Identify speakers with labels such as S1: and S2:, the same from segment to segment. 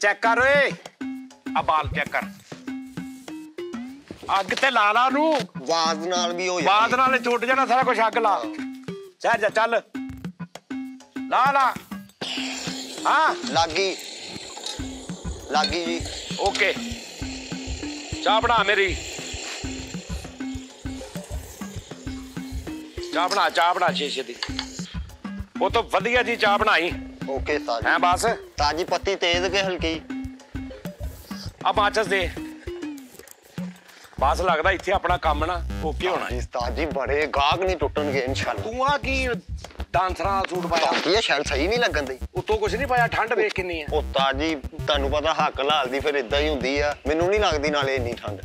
S1: Check ਕਰ ਓਏ ਆ ਬਾਲ ਚੈੱਕ ਕਰ ਅੱਗ ਤੇ ਲਾ ਲਾ ਨੂੰ
S2: ਆਵਾਜ਼ ਨਾਲ ਵੀ ਹੋ
S1: ਬਾਦ
S2: ਜਾਂਦੀ
S1: ਨਾਲੇ ਛੁੱਟ ਜਾਣਾ ਸਾਰਾ ਕੁਝ ਅੱਗ ਲਾ ਚੱਲ ਜਾ ਚੱਲ ਲਾ ਲਾ ਹਾਂ
S2: ਲੱਗੀ ਲੱਗੀ ਜੀ
S1: ਓਕੇ ਚਾਹ ਬਣਾ ਮੇਰੀ ਚਾਹ ਬਣਾ ਚਾਹ ਬਣਾ ਸ਼ੀਸ਼ੇ ਦੀ ਉਹ ਤੋਂ ਵਧੀਆ ਜੀ ਚਾਹ ਬਣਾਈ
S2: ਓਕੇ ਉਸਤਾਦ
S1: ਹੈ
S2: ਜੀ
S1: ਬਸ
S2: ਤਾਜੀ ਪੱਤੀ ਤੇਜ਼ ਕੇ ਹਲਕੀ
S1: ਆ ਮਾਚਸ ਦੇ ਬਸ ਲੱਗਦਾ ਇੱਥੇ ਆਪਣਾ ਕੰਮ ਨਾ ਓਕੇ ਹੋਣਾ ਹੈ।
S2: ਉਸਤਾਦ ਜੀ ਬੜੇ ਗਾਹਕ ਨਹੀਂ ਟੁੱਟਣਗੇ ਇਨਸ਼ਾਅੱਲਾ
S1: ਤੂੰ ਆ ਕੀ ਡਾਂਸਰਾਂ ਦਾ ਸੂਟ ਪਾਇਆ
S2: ਕੀ ਇਹ ਸ਼ੈਲ ਸਹੀ ਨਹੀਂ ਲੱਗਣ ਦੀ
S1: ਉਤੋਂ ਕੁਝ ਨਹੀਂ ਪਾਇਆ ਠੰਡ ਵੇਖ ਕਿੰਨੀ ਹੈ
S2: ਉਸਤਾਦ ਜੀ ਤੁਹਾਨੂੰ ਪਤਾ ਹੱਕ ਲਾਲ ਦੀ ਫਿਰ ਇਦਾਂ ਹੀ ਹੁੰਦੀ ਆ ਮੈਨੂੰ ਨਹੀਂ ਲੱਗਦੀ ਨਾਲੇ ਇੰਨੀ ਠੰਡ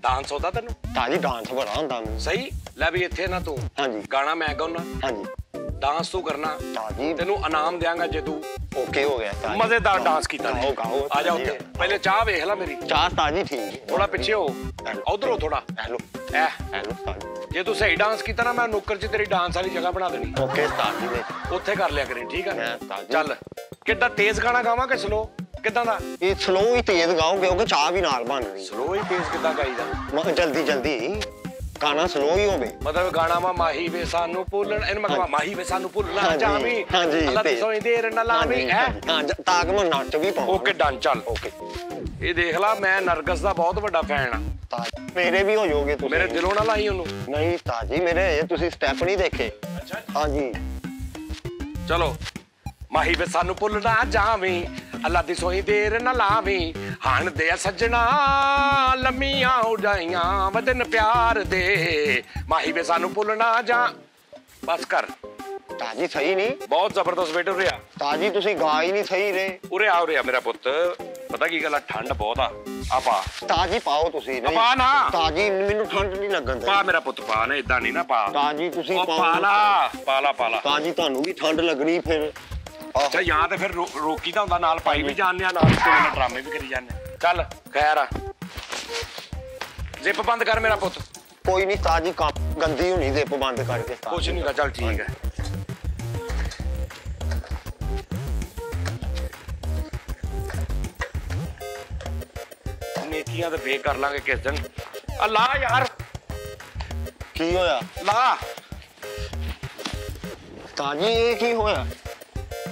S1: ਡਾਂਸ ਹੁੰਦਾ ਤੈਨੂੰ
S2: ਤਾਜੀ ਡਾਂਸ ਬੜਾ ਹੁੰਦਾ ਮੈਨੂੰ
S1: ਸਹੀ ਲੈ ਵੀ ਇੱਥੇ ਨਾ ਤੂੰ
S2: ਹਾਂਜੀ
S1: ਗਾਣਾ ਮੈਂ ਗਾਉਣਾ
S2: ਹਾਂਜੀ
S1: ਡਾਂਸ ਤੂੰ ਕਰਨਾ
S2: ਤਾਜੀ
S1: ਤੈਨੂੰ ਇਨਾਮ ਦਿਆਂਗਾ ਜੇ ਤੂੰ
S2: ਓਕੇ ਹੋ ਗਿਆ ਉਸਤਾਦ ਜੀ।
S1: ਮਜ਼ੇਦਾਰ ਡਾਂਸ ਕੀਤਾ
S2: ਗਾਓ ਗਾਓ
S1: ਆ ਜਾ ਉੱਥੇ ਪਹਿਲੇ ਚਾਹ ਵੇਖ ਲੈ ਮੇਰੀ
S2: ਚਾਹ ਤਾਜੀ ਠੀਕ
S1: ਥੋੜਾ ਪਿੱਛੇ ਹੋ ਉਧਰੋਂ ਥੋੜਾ
S2: ਹੈਲੋ
S1: ਐ
S2: ਹੈਲੋ ਉਸਤਾਦ ਜੀ।
S1: ਜੇ ਤੂੰ ਸਹੀ ਡਾਂਸ ਕੀਤਾ ਨਾ ਮੈਂ ਨੁੱਕਰ 'ਚ ਤੇਰੀ ਡਾਂਸ ਵਾਲੀ ਜਗ੍ਹਾ ਬਣਾ ਦੇਣੀ
S2: ਓਕੇ ਉਸਤਾਦ ਜੀ ਨੇ
S1: ਉੱਥੇ ਕਰ ਲਿਆ ਕਰੀ ਠੀਕ ਆ
S2: ਮੈਂ ਤਾਜ਼ੀ-
S1: ਚੱਲ ਕਿੱਦਾਂ ਤੇਜ਼ ਗਾਣਾ ਗਾਵਾਂ ਕਿ ਸਲੋ ਕਿੱਦਾਂ ਦਾ
S2: ਇਹ ਸਲੋ ਹੀ ਤੇਜ਼ ਗਾਓ ਕਿਉਂਕਿ ਚਾਹ ਵੀ ਨਾਲ ਬਣ ਰਹੀ
S1: ਸਲੋ ਹੀ ਤੇਜ਼ ਕਿੱਦਾਂ ਗਾਈਦਾ
S2: ਮੈਂ ਕਿਹਾ ਜਲਦੀ ਜਲਦੀ ਗਾਣਾ ਸਲੋ ਹੀ ਹੋਵੇ
S1: ਮਤਲਬ ਗਾਣਾ ਵਾ ਮਾਹੀ ਵੇ ਸਾਨੂੰ ਭੁੱਲਣ ਇਹਨੂੰ ਮੈਂ ਕਹਾਂ ਮਾਹੀ ਵੇ ਸਾਨੂੰ ਭੁੱਲਣਾ
S2: ਹਾਂਜੀ,
S1: ਜਾਵੀਂ
S2: ਹਾਂਜੀ,
S1: ਅੱਲਾ
S2: ਤੇ-
S1: ਸੋਈ ਦੇਰ ਨਾ ਲਾਵੀਂ
S2: ਹਾਂਜੀ,
S1: ਹੈ
S2: ਹਾਂਜੀ, ਹਾਂ ਜ- ਤਾਂ ਕਿ ਮੈਂ ਨੱਚ ਵੀ ਪਾਵਾਂ
S1: ਓਕੇ ਡਨ ਚੱਲ
S2: ਓਕੇ
S1: ਇਹ ਦੇਖ ਲੈ ਮੈਂ ਨਰਗਸ ਦਾ ਬਹੁਤ ਵੱਡਾ ਫੈਨ ਆ
S2: ਤਾਂ ਮੇਰੇ ਵੀ ਹੋ ਜਾਓਗੇ ਤੁਸੀਂ
S1: ਮੇਰੇ ਦਿਲੋਂ ਨਾ ਲਾਈ ਉਹਨੂੰ
S2: ਨਹੀਂ ਤਾਜੀ ਮੇਰੇ ਇਹ ਤੁਸੀਂ ਸਟੈਪ ਨਹੀਂ ਦੇਖੇ
S1: ਅੱਛਾ
S2: ਹਾਂਜੀ
S1: ਚਲੋ ਮਾਹੀ ਵੇ ਸਾਨੂੰ ਭੁੱਲਣਾ ਜਾਵੀਂ ਅੱਲਾ ਦੀ ਸੋਈ ਦੇਰ ਨਾ ਲਾਵੀਂ ਹਣ ਦੇ ਸੱਜਣਾ ਲੰਮੀਆਂ ਉਡਾਈਆਂ ਵਦਨ ਪਿਆਰ ਦੇ ਮਾਹੀ ਵੇ ਸਾਨੂੰ ਭੁੱਲਣਾ ਜਾ ਬਸ ਕਰ
S2: ਤਾਜੀ ਸਹੀ ਨਹੀਂ
S1: ਬਹੁਤ ਜ਼ਬਰਦਸਤ ਬੇਟੇ ਉਰੇ ਆ
S2: ਤਾਜੀ ਤੁਸੀਂ ਗਾ ਹੀ ਨਹੀਂ ਸਹੀ ਰਹੇ
S1: ਉਰੇ ਆ ਉਰੇ ਆ ਮੇਰਾ ਪੁੱਤ ਪਤਾ ਕੀ ਗੱਲ ਆ ਠੰਡ ਬਹੁਤ ਆ ਆ ਪਾ
S2: ਤਾਜੀ ਪਾਓ ਤੁਸੀਂ ਨਹੀਂ
S1: ਪਾ ਨਾ।
S2: ਤਾਜੀ ਮੈਨੂੰ ਠੰਡ ਨਹੀਂ ਲੱਗਣ ਦੇ
S1: ਪਾ ਮੇਰਾ ਪੁੱਤ ਪਾ ਨਾ ਇਦਾਂ ਨਹੀਂ ਨਾ ਪਾ
S2: ਤਾਜੀ ਤੁਸੀਂ
S1: ਉਹ
S2: ਪਾਓ
S1: ਪਾ ਲਾ ਪਾ ਲਾ ਪਾ ਲਾ
S2: ਤਾਜੀ ਤੁਹਾਨੂੰ ਵੀ ਠੰਡ ਲੱਗਣੀ ਫਿਰ ਆਹ,
S1: ਅੱਛਾ ਜਾਂ ਤੇ ਫਿਰ ਰੋ- ਰੋਕੀ ਤਾਂ ਹੁੰਦਾ ਨਾਲ ਪਾਈ ਵੀ ਜਾਂਦੇ ਆ ਨਾਲ ਕੋਈ ਨਾ ਡਰਾਮੇ ਵੀ ਕਰੀ ਜਾਂਦੇ ਆ। ਚੱਲ ਖੈਰ ਆ ਜ਼ਿਪ ਬੰਦ ਕਰ ਮੇਰਾ ਪੁੱਤ
S2: ਕੋਈ ਨਹੀਂ ਤਾਜੀ ਕੰਮ ਗੰਦੀ ਹੋਣੀ ਦੇ ਬੰਦ ਕਰਕੇ ਤਾਜ਼ੀ।
S1: ਕੁਛ ਨਹੀਂ ਗਾ ਚੱਲ ਠੀਕ ਹੈ ਨੇਕੀਆਂ ਤੇ ਫੇਰ ਕਰ ਲਾਂਗੇ ਕਿਸ ਦਿਨ ਆ ਲਾ ਯਾਰ
S2: ਕੀ ਹੋਇਆ
S1: ਲਾ
S2: ਤਾਜੀ ਇਹ ਕੀ ਹੋਇਆ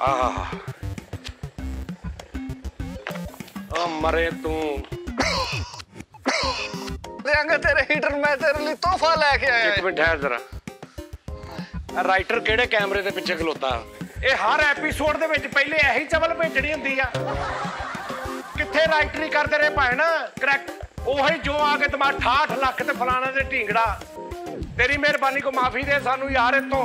S1: ਆਹ ਆ ਮਰੇ ਤੂੰ
S3: ਦੇਾਂਗੇ ਤੇਰੇ ਹੀਟਰ ਮੈਂ ਤੇਰੇ ਲਈ ਤੋਹਫਾ ਲੈ ਕੇ ਆਇਆ
S1: ਇੱਕ ਮਿੰਟ ਠਹਿਰ ਜ਼ਰਾ ਰਾਈਟਰ ਕਿਹੜੇ ਕੈਮਰੇ ਦੇ ਪਿੱਛੇ ਖਲੋਤਾ ਇਹ ਹਰ ਐਪੀਸੋਡ ਦੇ ਵਿੱਚ ਪਹਿਲੇ ਇਹੀ ਚਵਲ ਭੇਜਣੀ ਹੁੰਦੀ ਆ ਕਿੱਥੇ ਰਾਈਟਰੀ ਕਰਦੇ ਰਹੇ ਭੈਣ ਕਰੈਕਟ ਉਹੀ ਜੋ ਆ ਕੇ ਤੁਮਾ 68 ਲੱਖ ਤੇ ਫਲਾਣਾ ਤੇ ਢਿੰਗੜਾ ਤੇਰੀ ਮਿਹਰਬਾਨੀ ਕੋ ਮਾਫੀ ਦੇ ਸਾਨੂੰ ਯਾਰ ਇਤੋਂ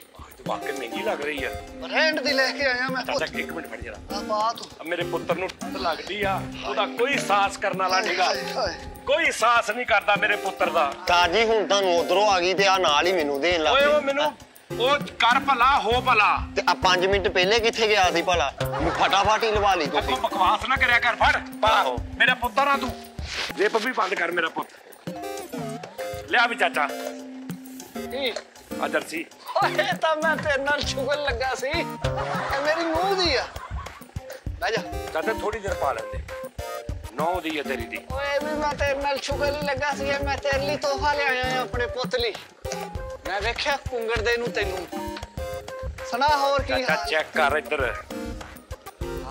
S1: ਵਾਕਈ ਮਹਿੰਗੀ ਲੱਗ ਰਹੀ ਆ
S3: ਬ੍ਰਾਂਡ ਦੀ ਲੈ ਕੇ ਆਇਆ ਮੈਂ
S1: ਚਾਚਾ
S3: ਪੁੱਤ
S1: ਇੱਕ ਮਿੰਟ ਫੜ ਜਰਾ
S3: ਆ ਬਾਤ
S1: ਆ ਮੇਰੇ ਪੁੱਤਰ ਨੂੰ ਠੰਡ ਲੱਗਦੀ ਆ ਉਹਦਾ ਕੋਈ ਸਾਹਸ ਕਰਨ ਵਾਲਾ ਨਹੀਂਗਾ
S3: ਹਾਏ, ਹਾਏ।
S1: ਕੋਈ ਸਾਹਸ ਨਹੀਂ ਕਰਦਾ ਮੇਰੇ ਪੁੱਤਰ ਦਾ
S2: ਤਾਜੀ ਹੁਣ ਤੁਹਾਨੂੰ ਉਧਰੋਂ ਆ ਗਈ ਤੇ ਆ ਨਾਲ ਹੀ ਮੈਨੂੰ ਦੇਣ ਲੱਗ
S1: ਓਏ ਉਹ
S2: ਪਈ।
S1: ਮੈਨੂੰ ਉਹ ਕਰ ਭਲਾ ਹੋ ਭਲਾ
S2: ਤੇ ਆ 5 ਮਿੰਟ ਪਹਿਲੇ ਕਿੱਥੇ ਗਿਆ ਸੀ ਭਲਾ ਮੈਨੂੰ ਫਟਾਫਟ ਹੀ ਲਵਾ ਲਈ
S1: ਅੱਗੋਂ
S2: ਤੁਸੀਂ
S1: ਬਕਵਾਸ ਨਾ ਕਰਿਆ ਕਰ ਫੜ ਪਾ
S2: ਆਹੋ।
S1: ਮੇਰਾ ਪੁੱਤਰ ਆ ਤੂੰ ਜੇਬ ਵੀ ਬੰਦ ਕਰ ਮੇਰਾ ਪੁੱਤ ਲਿਆ ਵੀ ਚਾਚਾ
S3: ਕੀ
S1: ਆ ਜਰਸੀ
S3: ਓਏ ਤਾਂ ਮੈਂ ਤੇਰੇ ਨਾਲ ਛੁਗਲ ਲੱਗਾ ਸੀ ਇਹ ਮੇਰੀ ਮੂੰਹ ਦੀ ਆ ਬਹਿ ਜਾ
S1: ਚਾਚਾ ਥੋੜੀ ਦੇਰ ਪਾ ਲੈਂਦੇ ਨੌ ਦੀ ਹੈ ਤੇਰੀ ਦੀ
S3: ਓਏ ਵੀ ਮੈਂ ਤੇਰੇ ਨਾਲ ਛੁਗਲ ਹੀ ਲੱਗਾ ਸੀ ਇਹ ਮੈਂ ਤੇਰੇ ਲਈ ਤੋਹਫਾ ਲਿਆਇਆ ਆ ਆਪਣੇ ਪੁੱਤ ਲਈ ਮੈਂ ਵੇਖਿਆ ਕੁੰਗੜ ਦੇ ਨੂੰ ਤੈਨੂੰ ਸੁਣਾ ਹੋਰ ਕੀ
S1: ਚਾਚਾ
S3: ਹਾਲ
S1: ਚੈੱਕ ਕਰ ਇੱਧਰ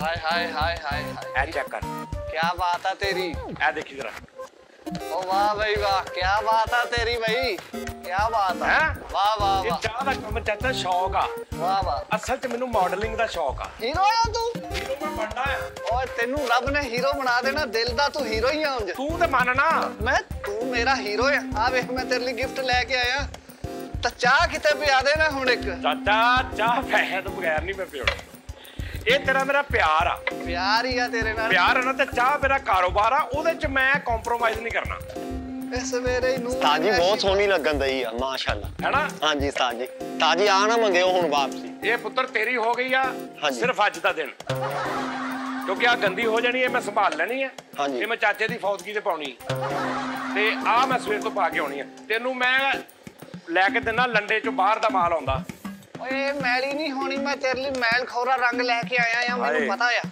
S3: ਹਾਏ ਹਾਏ ਹਾਏ ਹਾਏ ਹਾਏ
S1: ਇਹ ਚੈੱਕ ਕਰ
S3: ਕੀ ਬਾਤ ਆ ਤੇਰੀ
S1: ਇਹ ਦੇਖੀ ਜਰਾ
S3: ओ वाह भाई वाह क्या बात है तेरी भाई क्या बात है
S1: ਹੈਂ?
S3: वाह वाह
S1: ਇਹ
S3: वाह
S1: ਚਾਹ ਦਾ ਕੰਮ ਚਾਚਾ ਸ਼ੌਕ ਆ
S3: वाह वाह
S1: ਅਸਲ 'ਚ ਮੈਨੂੰ ਮਾਡਲਿੰਗ ਦਾ ਸ਼ੌਕ ਆ
S3: ਹੀਰੋ ਆ ਤੂੰ
S1: ਹੀਰੋ ਮੈਂ ਬਣਨਾ ਆ
S3: ਓਏ ਤੈਨੂੰ ਰੱਬ ਨੇ ਹੀਰੋ ਬਣਾ ਦੇਣਾ ਦਿਲ ਦਾ ਤੂੰ ਹੀਰੋ ਹੀ ਆ ਉਂਝ
S1: ਤੂੰ ਤੇ ਮੰਨਣਾ
S3: ਮੈਂ ਤੂੰ ਮੇਰਾ ਹੀਰੋ ਆ ਆ ਵੇਖ ਮੈਂ ਤੇਰੇ ਲਈ ਗਿਫਟ ਲੈ ਕੇ ਆਇਆ ਤਾਂ ਚਾਹ ਕਿਤੇ ਪਿਆ ਦੇ ਨਾ ਹੁਣ ਇੱਕ
S1: ਚਾਚਾ ਚਾਹ ਪੈਸੇ ਤੋਂ ਬਗੈਰ ਨਹੀਂ ਮੈਂ ਪੀਣਾ ਇਹ ਤੇਰਾ ਮੇਰਾ ਪਿਆਰ ਆ।
S3: ਪਿਆਰ ਹੀ ਆ ਤੇਰੇ ਨਾਲ।
S1: ਪਿਆਰ ਹੈ ਨਾ ਤੇ ਚਾਹ ਮੇਰਾ ਕਾਰੋਬਾਰ ਆ ਉਹਦੇ 'ਚ ਮੈਂ ਕੰਪਰੋਮਾਈਜ਼ ਨਹੀਂ ਕਰਨਾ।
S3: ਇਸ ਵੇਰੇ ਨੂੰ
S2: ਉਸਤਾਦ ਜੀ ਬਹੁਤ ਸੋਹਣੀ ਲੱਗਣ ਦਈ ਆ ਮਾਸ਼ਾਅੱਲਾ।
S1: ਹੈਨਾ?
S2: ਹਾਂਜੀ ਉਸਤਾਦ ਜੀ। ਉਸਤਾਦ ਜੀ ਆ ਨਾ ਮੰਗਿਓ ਹੁਣ ਵਾਪਸੀ।
S1: ਇਹ ਪੁੱਤਰ ਤੇਰੀ ਹੋ ਗਈ ਆ। ਸਿਰਫ ਅੱਜ ਦਾ ਦਿਨ। ਕਿਉਂਕਿ ਆ ਗੰਦੀ ਹੋ ਜਾਣੀ ਹੈ ਮੈਂ ਸੰਭਾਲ ਲੈਣੀ ਹੈ
S2: ਹਾਂਜੀ।
S1: ਇਹ ਮੈਂ ਚਾਚੇ ਦੀ ਫੌਤਗੀ ਤੇ ਪਾਉਣੀ ਤੇ ਆ ਮੈਂ ਸਵੇਰ ਤੋਂ ਪਾ ਕੇ ਆਉਣੀ ਹੈ ਤੈਨੂੰ ਮੈਂ ਲੈ ਕੇ ਦਿਨਾ ਲੰਡੇ ਚੋਂ ਬਾਹਰ ਦਾ ਮਾਲ ਆਉਂਦਾ।
S3: ਓਏ ਮੈਲੀ ਨਹੀਂ ਹੋਣੀ ਮੈਂ ਤੇਰੇ ਲਈ ਮੈਲ ਖੌਰਾ ਰੰਗ ਲੈ ਕੇ ਆਇਆ ਆ। ਮੈਨੂੰ ਪਤਾ ਆ।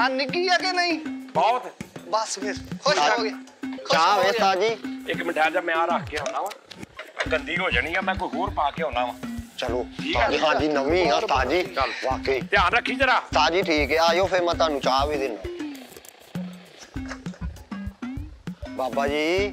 S3: ਹਾਂ ਨਿੱਗੀ ਆ ਕਿ ਨਹੀਂ?
S1: ਬਹੁਤ।
S3: ਬਸ ਫਿਰ ਖੁਸ਼ ਹੋ ਗਿਆ ਖੁਸ਼
S2: ਚਾਹ
S3: ਹੋ
S2: ਵੇ
S3: ਗਿਆ।
S2: ਉਸਤਾਦ ਜੀ
S1: ਇੱਕ ਮਿੰਠਾ ਜਿਹਾ ਮੈਂ ਆ ਰੱਖ ਕੇ ਆਉਣਾ ਵਾ। ਗੰਦੀ ਹੋ ਜਾਣੀ ਆ ਮੈਂ ਕੋਈ ਹੋਰ ਪਾ ਕੇ ਆਉਣਾ ਵਾ।
S2: ਚਲੋ ਹਾਂਜੀ ਨਵੀਂ ਆ ਉਸਤਾਦ ਜੀ
S1: ਚੱਲ।
S2: ਵਾਕਈ।
S1: ਧਿਆਨ ਰੱਖੀ ਜਰਾ।
S2: ਉਸਤਾਦ ਜੀ ਠੀਕ ਹੈ ਆਇਓ ਫਿਰ ਮੈਂ ਤੁਹਾਨੂੰ ਚਾਹ ਵੀ ਦੇਣਾ ਬਾਬਾ ਜੀ।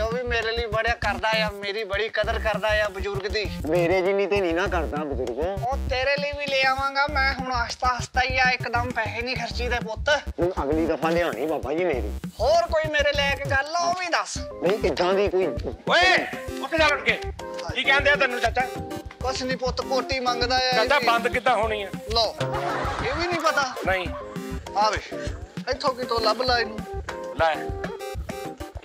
S3: ਉਹ ਵੀ ਮੇਰੇ ਲਈ ਬੜਾ ਕਰਦਾ ਆ ਮੇਰੀ ਬੜੀ ਕਦਰ ਕਰਦਾ ਆ ਬਜ਼ੁਰਗ ਦੀ
S2: ਮੇਰੇ ਜਿੰਨੀ ਤੇ ਨਹੀਂ ਨਾ ਕਰਦਾ ਬਜ਼ੁਰਗੋ
S3: ਉਹ ਤੇਰੇ ਲਈ ਵੀ ਲੈ ਆਵਾਂਗਾ ਮੈਂ ਹੁਣ ਆਸਤਾ ਆਸਤਾ ਹੀ ਆ ਇੱਕਦਮ ਪੈਸੇ ਨਹੀਂ ਖਰਚੀ ਦੇ ਪੁੱਤ
S2: ਹੁਣ ਅਗਲੀ ਦਫਾ ਲਿਆਣੀ ਬਾਬਾ ਜੀ ਮੇਰੀ
S3: ਹੋਰ ਕੋਈ ਮੇਰੇ ਲੈ ਕੇ ਗੱਲ ਆ ਉਹ ਵੀ ਦੱਸ
S2: ਨਹੀਂ ਇਦਾਂ ਦੀ ਕੋਈ
S1: ਓਏ ਉੱਥੇ ਜਾ ਉੱਠ ਕੇ ਕੀ ਕਹਿੰਦੇ ਆ ਤੈਨੂੰ ਚਾਚਾ
S3: ਕੁਛ ਨਹੀਂ ਪੁੱਤ ਕੋਟੀ ਮੰਗਦਾ ਆ
S1: ਚਾਚਾ
S3: ਇਹਦੀ।
S1: ਬੰਦ ਕਿੱਦਾਂ ਹੋਣੀ ਆ
S3: ਲਓ ਇਹ ਵੀ ਨਹੀਂ ਪਤਾ
S1: ਨਹੀਂ
S3: ਆਵੇ ਇੱਥੋਂ ਕਿਤੋਂ ਲੱਭ ਲਾ ਇਹਨੂੰ
S1: ਲੈ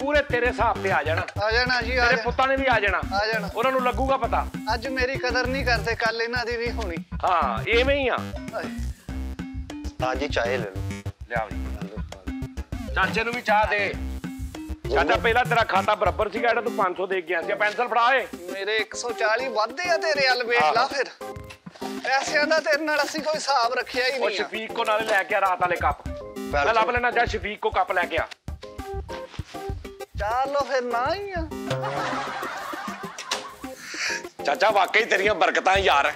S1: ਪੂਰੇ ਤੇਰੇ ਹਿਸਾਬ ਤੇ ਆ ਜਾਣਾ
S3: ਆ ਜਾਣਾ ਜੀ ਆ
S1: ਤੇਰੇ
S3: ਜਾਣਾ
S1: ਪੁੱਤਾਂ ਨੇ ਵੀ ਆ ਜਾਣਾ
S3: ਆ ਜਾਣਾ
S1: ਉਹਨਾਂ ਨੂੰ ਲੱਗੂਗਾ ਪਤਾ
S3: ਅੱਜ ਮੇਰੀ ਕਦਰ ਨਹੀਂ ਕਰਦੇ ਕੱਲ ਇਹਨਾਂ ਦੀ ਨਹੀਂ ਹੋਣੀ
S1: ਹਾਂ ਐਵੇਂ ਹੀ ਆ
S3: ਹਾਏ
S2: ਉਸਤਾਦ ਜੀ ਚਾਹ ਲੈ ਲਓ
S1: ਲਿਆ ਵੀ ਚਾਚੇ ਨੂੰ ਵੀ ਚਾਹ ਦੇ ਚਾਚਾ ਪਹਿਲਾਂ ਤੇਰਾ ਖਾਤਾ ਬਰਾਬਰ ਸੀਗਾ ਜਿਹੜਾ ਤੂੰ 500 ਦੇ ਕੇ ਗਿਆ ਸੀ ਆਹ ਪੈਨਸਲ ਫੜਾ ਏ
S3: ਮੇਰੇ 140 ਵੱਧਦੇ ਆ ਤੇਰੇ ਵੱਲ ਵੇਖ ਲਾ
S1: ਆਹੋ।
S3: ਫਿਰ ਪੈਸਿਆਂ ਦਾ ਤੇਰੇ ਨਾਲ ਅਸੀਂ ਕੋਈ ਹਿਸਾਬ ਰੱਖਿਆ ਹੀ
S1: ਉਹ
S3: ਨਹੀਂ ਆ
S1: ਸ਼ਫੀਕ ਕੋ ਨਾਲੇ ਲੈ ਕੇ ਆ ਰਾਤ ਵਾਲੇ ਕੱਪ ਮੈਂ ਲੱਭ ਲੈਣਾ ਜਾ ਸ਼ਫੀਕ ਕੋ ਕੱਪ ਲੈ ਕੇ ਆ
S3: ਚਲੋ ਫਿਰ ਨਾ ਹੀ ਆ
S1: ਚਾਚਾ ਵਾਕਈ ਤੇਰੀਆਂ ਬਰਕਤਾਂ ਯਾਰ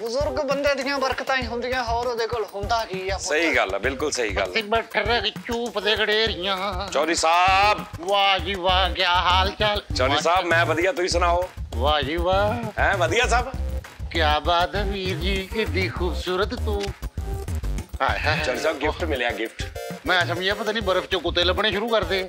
S3: ਬਜ਼ੁਰਗ ਬੰਦੇ ਦੀਆਂ ਬਰਕਤਾਂ ਹੀ ਹੁੰਦੀਆਂ ਹੋਰ ਉਹਦੇ ਕੋਲ ਹੁੰਦਾ ਕੀ ਆ ਪੁੱਤ?
S1: ਸਹੀ ਗੱਲ ਹੈ ਬਿਲਕੁਲ ਸਹੀ ਗੱਲ
S4: ਤੇ ਬੈਠ ਰਹੇ ਚੂਪ ਦੇ ਗੜੇਰੀਆਂ
S1: ਚੌਧਰੀ ਸਾਹਿਬ
S4: ਵਾਹ ਜੀ ਵਾਹ ਕੀ ਹਾਲ ਚਾਲ
S1: ਚੌਧਰੀ ਸਾਹਿਬ ਮੈਂ ਵਧੀਆ ਤੁਸੀਂ ਸੁਣਾਓ
S4: ਵਾਹ ਜੀ ਵਾਹ
S1: ਹੈ ਵਧੀਆ ਸਭ
S4: ਕੀ ਬਾਤ ਹੈ ਵੀਰ ਜੀ ਕਿੱਡੀ ਖੂਬਸੂਰਤ ਤੂੰ ਹਾਏ ਹਾਏ
S1: ਚੌਧਰੀ ਸਾਹਿਬ ਗਿਫਟ ਮਿਲਿਆ ਗਿਫਟ
S4: ਮੈਂ ਸਮਝਿਆ ਪਤਾ ਨਹੀਂ ਬਰਫ਼ ਚੋਂ ਕੁੱਤੇ ਲੱਭਣੇ ਸ਼ੁਰੂ ਕਰਦੇ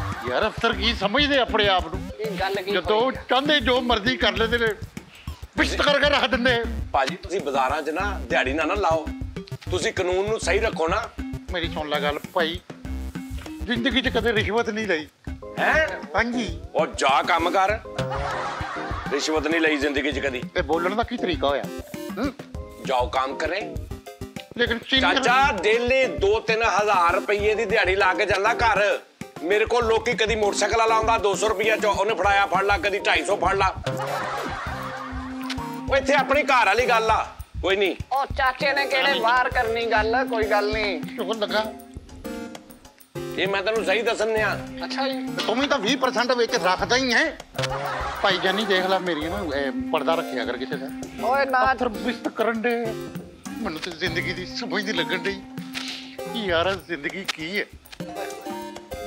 S4: ਯਾਰ ਅਫਸਰ ਕੀ ਸਮਝਦੇ ਆਪਣੇ ਆਪ ਨੂੰ
S3: ਕੀ ਗੱਲ ਕੀ
S4: ਜਦੋਂ
S3: ਹੋਈ?
S4: ਚਾਹੁੰਦੇ ਜੋ ਮਰਜ਼ੀ ਕਰ ਲੈਂਦੇ ਨੇ ਪਿਸ਼ਤ ਕਰਕੇ ਰੱਖ ਦਿੰਦੇ
S1: ਭਾਜੀ ਤੁਸੀਂ ਬਾਜ਼ਾਰਾਂ 'ਚ ਨਾ ਦਿਹਾੜੀ ਨਾ ਨਾ ਲਾਓ ਤੁਸੀਂ ਕਾਨੂੰਨ ਨੂੰ ਸਹੀ ਰੱਖੋ ਨਾ
S4: ਮੇਰੀ ਸੁਣ ਲੈ ਗੱਲ ਭਾਈ ਜ਼ਿੰਦਗੀ 'ਚ ਕਦੇ ਰਿਸ਼ਵਤ ਨਹੀਂ ਲਈ
S1: ਹੈ
S4: ਹਾਂਜੀ
S1: ਉਹ ਜਾ ਕੰਮ ਕਰ ਰਿਸ਼ਵਤ ਨਹੀਂ ਲਈ ਜ਼ਿੰਦਗੀ 'ਚ ਕਦੀ
S4: ਤੇ ਬੋਲਣ ਦਾ ਕੀ ਤਰੀਕਾ ਹੋਇਆ ਹੂੰ?
S1: ਜਾਓ ਕੰਮ ਕਰੇ
S4: ਲੇਕਿਨ ਸੀਨੀਅਰ
S1: ਚਾਚਾ ਡੇਲੀ 2-3 ਹਜ਼ਾਰ ਰੁਪਏ ਦੀ ਦਿਹਾੜੀ ਲਾ ਕੇ ਜਾਂਦਾ ਘਰ ਮੇਰੇ ਕੋਲ ਲੋਕੀ ਕਦੀ ਮੋਟਰਸਾਈਕਲ ਵਾਲਾ ਆਉਂਦਾ 200 ਰੁਪਏ ਚ ਉਹਨੇ ਫੜਾਇਆ ਫੜ ਲਾ ਕਦੀ 250 ਫੜ ਲਾ ਉਹ ਇੱਥੇ ਆਪਣੀ ਘਰ ਵਾਲੀ ਗੱਲ ਆ ਕੋਈ ਨਹੀਂ
S3: ਉਹ ਚਾਚੇ ਨੇ ਕਿਹੜੇ ਬਾਹਰ ਕਰਨੀ ਗੱਲ ਕੋਈ ਗੱਲ ਨਹੀਂ
S4: ਚੁਗਲ ਲੱਗਾ
S1: ਇਹ ਮੈਂ ਤੈਨੂੰ ਸਹੀ ਦੱਸਣ ਆ
S3: ਅੱਛਾ ਜੀ
S4: ਤੂੰ ਵੀ ਤਾਂ 20% ਵਿੱਚ ਰੱਖਦਾ ਹੀ ਹੈ ਭਾਈ ਜਾਨੀ ਦੇਖ ਲੈ ਮੇਰੀ ਨਾ ਇਹ ਪਰਦਾ ਰੱਖਿਆ ਕਰ ਕਿਸੇ ਦਾ
S3: ਓਏ ਨਾ
S4: ਪੱਥਰ ਬਿਸਤ ਕਰਨ ਦੇ ਮੈਨੂੰ ਤੇ ਜ਼ਿੰਦਗੀ ਦੀ ਸਮਝ ਨਹੀਂ ਲੱਗਣ ਡਈ ਕਿ ਯਾਰ ਜ਼ਿੰਦਗੀ ਕੀ ਹੈ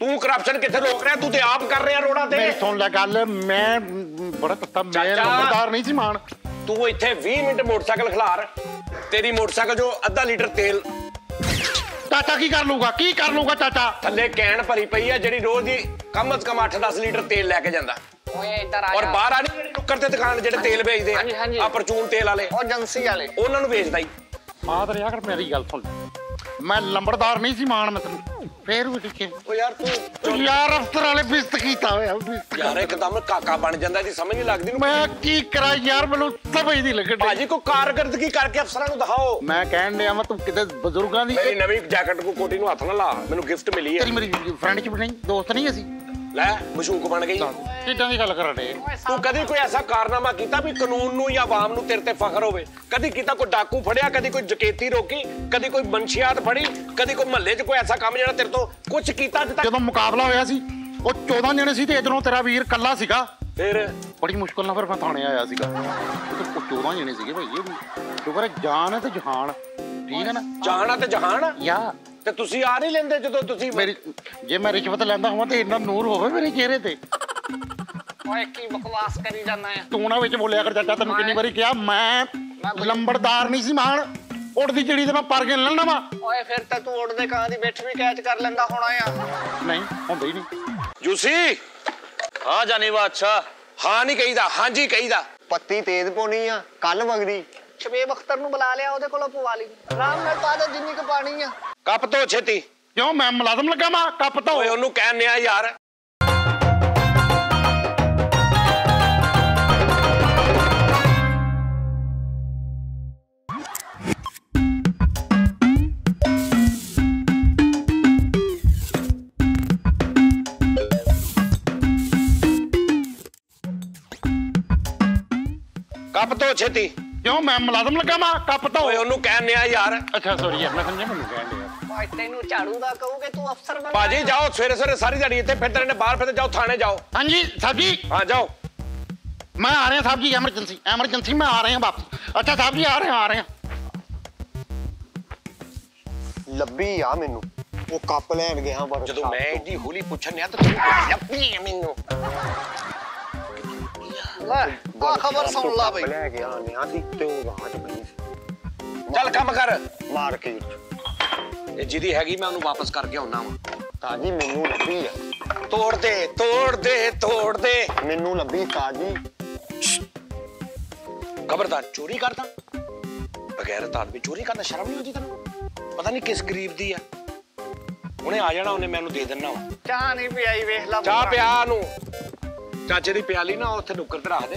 S1: ਤੂੰ ਕਰਪਸ਼ਨ ਕਿੱਥੇ ਰੋਕ ਰਿਹਾ ਤੂੰ ਤੇ ਆਪ ਕਰ ਰਿਹਾ ਰੋੜਾ ਤੇ
S4: ਮੇਰੀ ਸੁਣ ਲੈ ਗੱਲ ਮੈਂ ਮ, ਬੜਾ ਤੱਤਾ ਮੈਂ
S1: ਚਾਚਾ।
S4: ਲੰਬੜਦਾਰ ਨਹੀਂ ਸੀ ਮਾਨ
S1: ਤੂੰ ਇੱਥੇ 20 ਮਿੰਟ ਮੋਟਰਸਾਈਕਲ ਖਿਲਾਰ ਤੇਰੀ ਮੋਟਰਸਾਈਕਲ ਜੋ ਅੱਧਾ ਲੀਟਰ ਤੇਲ
S4: ਚਾਚਾ ਕੀ ਕਰ ਲੂਗਾ ਕੀ ਕਰ ਲੂਗਾ ਚਾਚਾ
S1: ਥੱਲੇ ਕੈਨ ਭਰੀ ਪਈ ਆ ਜਿਹੜੀ ਰੋਜ਼ ਦੀ ਕਮ ਸੇ ਕਮ 8-10 ਲੀਟਰ ਤੇਲ ਲੈ ਕੇ ਜਾਂਦਾ
S3: ਓਏ ਇੱਧਰ ਆ
S1: ਔਰ
S3: ਜਾ।
S1: ਬਾਹਰ ਆ ਨਹੀਂ ਜਿਹੜੀ ਨੁੱਕਰ ਤੇ ਦੁਕਾਨ ਜਿਹੜੇ ਤੇਲ ਵੇਚਦੇ
S3: ਹਾਂਜੀ, ਹਾਂਜੀ।
S1: ਆ ਆ ਪਰਚੂਨ ਤੇਲ ਵਾਲੇ
S3: ਉਹ ਏਜੰਸੀ ਵਾਲੇ
S1: ਉਹਨਾਂ ਨੂੰ ਵੇਚਦਾ ਹੀ
S4: ਮਾਦਰ ਯਾਰ ਮੇਰੀ ਗੱਲ ਸੁਣ ਮੈਂ ਲੰਬੜਦਾਰ ਨਹੀਂ ਸੀ ਮਾਨ ਮੈਂ ਤੈਨੂੰ ਫੇਰ ਵੀ ਟਿਕੇ
S1: ਉਹ ਯਾਰ ਤੂੰ
S4: ਤੂੰ ਯਾਰ ਅਫਸਰ ਵਾਲੇ ਬਿਸਤ ਕੀਤਾ ਹੋਇਆ ਬਿਸਤ
S1: ਯਾਰ ਇੱਕਦਮ ਕਾਕਾ ਬਣ ਜਾਂਦਾ ਇਹਦੀ ਸਮਝ ਨਹੀਂ ਲੱਗਦੀ ਨੂੰ
S4: ਮੈਂ ਕੀ ਕਰਾਂ ਯਾਰ ਮੈਨੂੰ ਸਮਝ ਨਹੀਂ ਲੱਗਣ ਡਈ।
S1: ਭਾਜੀ ਕੋ ਕਾਰਗਰਦਗੀ ਕਰਕੇ ਅਫਸਰਾਂ ਨੂੰ ਦਿਖਾਓ
S4: ਮੈਂ ਕਹਿਣ ਡਿਆ ਮੈਂ ਤੂੰ ਕਿਤੇ ਬਜ਼ੁਰਗਾਂ ਦੀ
S1: ਮੇਰੀ ਨਵੀਂ ਜੈਕਟ ਕੋ ਕੋਟੀ ਨੂੰ ਹੱਥ ਨਾ ਲਾ ਮੈਨੂੰ ਗਿਫਟ ਮਿਲੀ ਹੈ
S4: ਤੇਰੀ ਮੇਰੀ ਫਰੈਂਡ ਚ ਨਹੀਂ ਦੋਸਤ ਨਹੀਂ ਅਸੀਂ
S1: ਲੈ ਮਸ਼ੂਕ ਬਣ ਗਈ
S4: ਕਿੱਦਾਂ ਦੀ ਗੱਲ ਕਰਨ ਡੇ
S3: ਓਏ
S1: ਤੂੰ ਕਦੀ ਕੋਈ ਐਸਾ ਕਾਰਨਾਮਾ ਕੀਤਾ ਵੀ ਕਾਨੂੰਨ ਨੂੰ ਜਾਂ ਆਵਾਮ ਨੂੰ ਤੇਰੇ ਤੇ ਫਖਰ ਹੋਵੇ ਕਦੀ ਕੀਤਾ ਕੋਈ ਡਾਕੂ ਫੜਿਆ ਕਦੀ ਕੋਈ ਜਕੇਤੀ ਰੋਕੀ ਕਦੀ ਕੋਈ ਮਨਸ਼ੀਆਤ ਫੜੀ ਕਦੀ ਕੋਈ ਮਹੱਲੇ 'ਚ ਕੋਈ ਐਸਾ ਕੰਮ ਜਿਹੜਾ ਤੇਰੇ ਤੋਂ ਕੁਝ ਕੀਤਾ ਅੱਜ ਤੱਕ
S4: ਜਦੋਂ ਮੁਕਾਬਲਾ ਹੋਇਆ ਸੀ ਉਹ 14 ਜਣੇ ਸੀ ਤੇ ਇਧਰੋਂ ਤੇਰਾ ਵੀਰ ਕੱਲਾ ਸੀਗਾ
S1: ਫਿਰ
S4: ਬੜੀ ਮੁਸ਼ਕਲ ਨਾਲ ਫਿਰ ਮੈਂ ਥਾਣੇ ਆਇਆ ਸੀਗਾ ਉਹ ਤਾਂ 14 ਜਣੇ ਸੀਗੇ ਭਾਈ ਇਹ ਵੀ ਸ਼ੁਕਰ ਹੈ ਜਾਨ ਹੈ ਤੇ ਜਹਾਨ ਠੀਕ ਹੈ ਨਾ
S1: ਜਾਣਾ ਤੇ ਜਹਾਨ
S4: ਯਾ
S1: ਤੇ ਤੁਸੀਂ ਆ ਨਹੀਂ ਲੈਂਦੇ ਜਦੋਂ ਤੁਸੀਂ
S4: ਮੇਰੀ ਜੇ ਮੈਂ ਰਿਸ਼ਵਤ ਲੈਂਦਾ ਹਾਂ ਤੇ ਇੰਨਾ ਨੂਰ ਹੋਵੇ ਮੇਰੇ ਚਿਹਰੇ ਤੇ
S3: ਓਏ ਕੀ ਬਕਵਾਸ ਕਰੀ ਜਾਂਦਾ ਆ
S4: ਤੂੰ ਨਾ ਵਿੱਚ ਬੋਲਿਆ ਕਰ ਚਾਚਾ ਤੈਨੂੰ ਕਿੰਨੀ ਵਾਰੀ ਕਿਹਾ ਮੈਂ
S3: ਬਈ-
S4: ਲੰਬੜਦਾਰ ਨਹੀਂ ਸੀ ਮਾਨ ਉੜਦੀ ਜਿਹੜੀ ਤੇ ਮੈਂ ਪਰ ਕੇ ਲੈਣਾ ਵਾ
S3: ਓਏ ਫਿਰ ਤਾਂ ਤੂੰ ਉੜਦੇ ਕਾਂ ਦੀ ਬਿੱਠ ਵੀ ਕੈਚ ਕਰ ਲੈਂਦਾ ਹੋਣਾ ਆ
S4: ਨਹੀਂ ਹੁੰਦਾ ਹੀ ਨਹੀਂ
S1: ਜੂਸੀ
S2: ਹਾਂ ਜਾਨੀ ਬਾਦਸ਼ਾਹ
S1: ਹਾਂ ਨਹੀਂ ਕਹੀਦਾ ਹਾਂਜੀ ਕਹੀਦਾ
S2: ਪੱਤੀ ਤੇਜ਼ ਪਾਉਣੀ ਆ ਕੱਲ ਵਗਦੀ
S3: ਸ਼ਬੇਬ ਅਖਤਰ ਨੂੰ ਬੁਲਾ ਲਿਆ ਉਹਦੇ ਕੋਲੋਂ ਪਵਾ ਲਈ ਆਰਾਮ ਨਾਲ ਪਾ ਦੇ ਜਿੰਨੀ ਕੁ ਪਾਣੀ ਆ
S1: ਕੱਪ ਤੋਂ ਛੇਤੀ
S4: ਕਿਉਂ ਮੈਂ ਮੁਲਾਜ਼ਮ ਲੱਗਾ ਮੈਂ ਕੱਪ ਤੋਂ
S1: ਓਏ ਉਹਨੂੰ ਕਹਿੰਨੇ ਆ ਯਾਰ ਕੱਪ ਤੋਂ ਛੇਤੀ
S4: ਕਿਉਂ ਮੈਂ ਮੁਲਾਜ਼ਮ ਲੱਗਾ ਮੈਂ ਕੱਪ ਤੋਂ
S1: ਓਏ ਉਹਨੂੰ ਕਹਿੰਨੇ ਆ ਯਾਰ
S4: ਅੱਛਾ ਸੌਰੀ ਯਾਰ ਮੈਂ ਸਮਝਿਆ ਮੈਨੂੰ ਕਹਿਣ ਡਿਆ
S3: ਓਏ ਤੈਨੂੰ ਝਾੜੂ ਦਾ ਕਹੂਗੇ ਤੂੰ ਅਫਸਰ ਬਣ
S1: ਭਾਜੀ ਜਾਓ ਸਵੇਰੇ ਸਵੇਰੇ ਸਾਰੀ ਦਿਹਾੜੀ ਇੱਥੇ ਫਿਰਦੇ ਰਹਿੰਦੇ ਬਾਹਰ ਫਿਰਦੇ ਜਾਓ ਥਾਣੇ ਜਾਓ
S4: ਹਾਂਜੀ ਸਾਹਿਬ ਜੀ
S1: ਹਾਂ ਜਾਓ
S4: ਮੈਂ ਆ ਰਿਹਾ ਸਾਹਿਬ ਜੀ ਐਮਰਜੈਂਸੀ ਐਮਰਜੈਂਸੀ ਮੈਂ ਆ ਰਿਹਾ ਵਾਪਸ ਅੱਛਾ ਸਾਹਿਬ ਜੀ ਆ ਰਹੇ ਆ ਰਹੇ
S2: ਲੱਭੀ ਆ ਮੈਨੂੰ ਉਹ ਕੱਪ ਲੈਣ ਗਿਆ ਪਰ
S1: ਜਦੋਂ ਮੈਂ ਏਡੀ ਹੌਲੀ ਪੁੱਛਣ ਨਿਆ ਤਾਂ ਤੂੰ ਲੱਭੀ ਆ ਮੈਨੂੰ
S3: ਲੈ ਆ ਖਬਰ ਸੁਣ ਲਾ ਬਈ
S2: ਲੈ ਗਿਆ ਨਿਆ ਦੀ ਤੇ ਉਹ ਰਾਜ ਬਣੀ ਸੀ
S1: ਚੱਲ ਕੰਮ ਕਰ
S2: ਮਾਰਕੀਟ
S1: ਇਹ ਜਿਹਦੀ ਹੈਗੀ ਮੈਂ ਉਹਨੂੰ ਵਾਪਸ ਕਰਕੇ ਆਉਣਾ ਵਾ
S2: ਤਾਜੀ ਮੈਨੂੰ ਲੱਭੀ ਆ
S1: ਤੋੜ ਦੇ ਤੋੜ ਦੇ ਤੋੜ ਦੇ
S2: ਮੈਨੂੰ ਲੱਭੀ ਤਾਜੀ
S1: ਖਬਰਦਾਰ ਚੋਰੀ ਕਰਦਾ ਬਗੈਰ ਤਾਂ ਆਦਮੀ ਚੋਰੀ ਕਰਦਾ ਸ਼ਰਮ ਨਹੀਂ ਆਉਂਦੀ ਤੈਨੂੰ ਪਤਾ ਨਹੀਂ ਕਿਸ ਗਰੀਬ ਦੀ ਆ ਉਹਨੇ ਆ ਜਾਣਾ ਉਹਨੇ ਮੈਨੂੰ ਦੇ ਦੇਣਾ ਵਾ
S3: ਚਾਹ ਨਹੀਂ ਪਿਆਈ ਵੇਖ ਲਾ
S1: ਚਾਹ
S3: ਮੁੰਡਾ।
S1: ਪਿਆ ਨੂੰ ਚਾਚੇ ਦੀ ਪਿਆਲੀ ਨਾ ਉੱਥੇ ਨੁੱਕਰ ਤੇ ਰੱਖ ਦੇ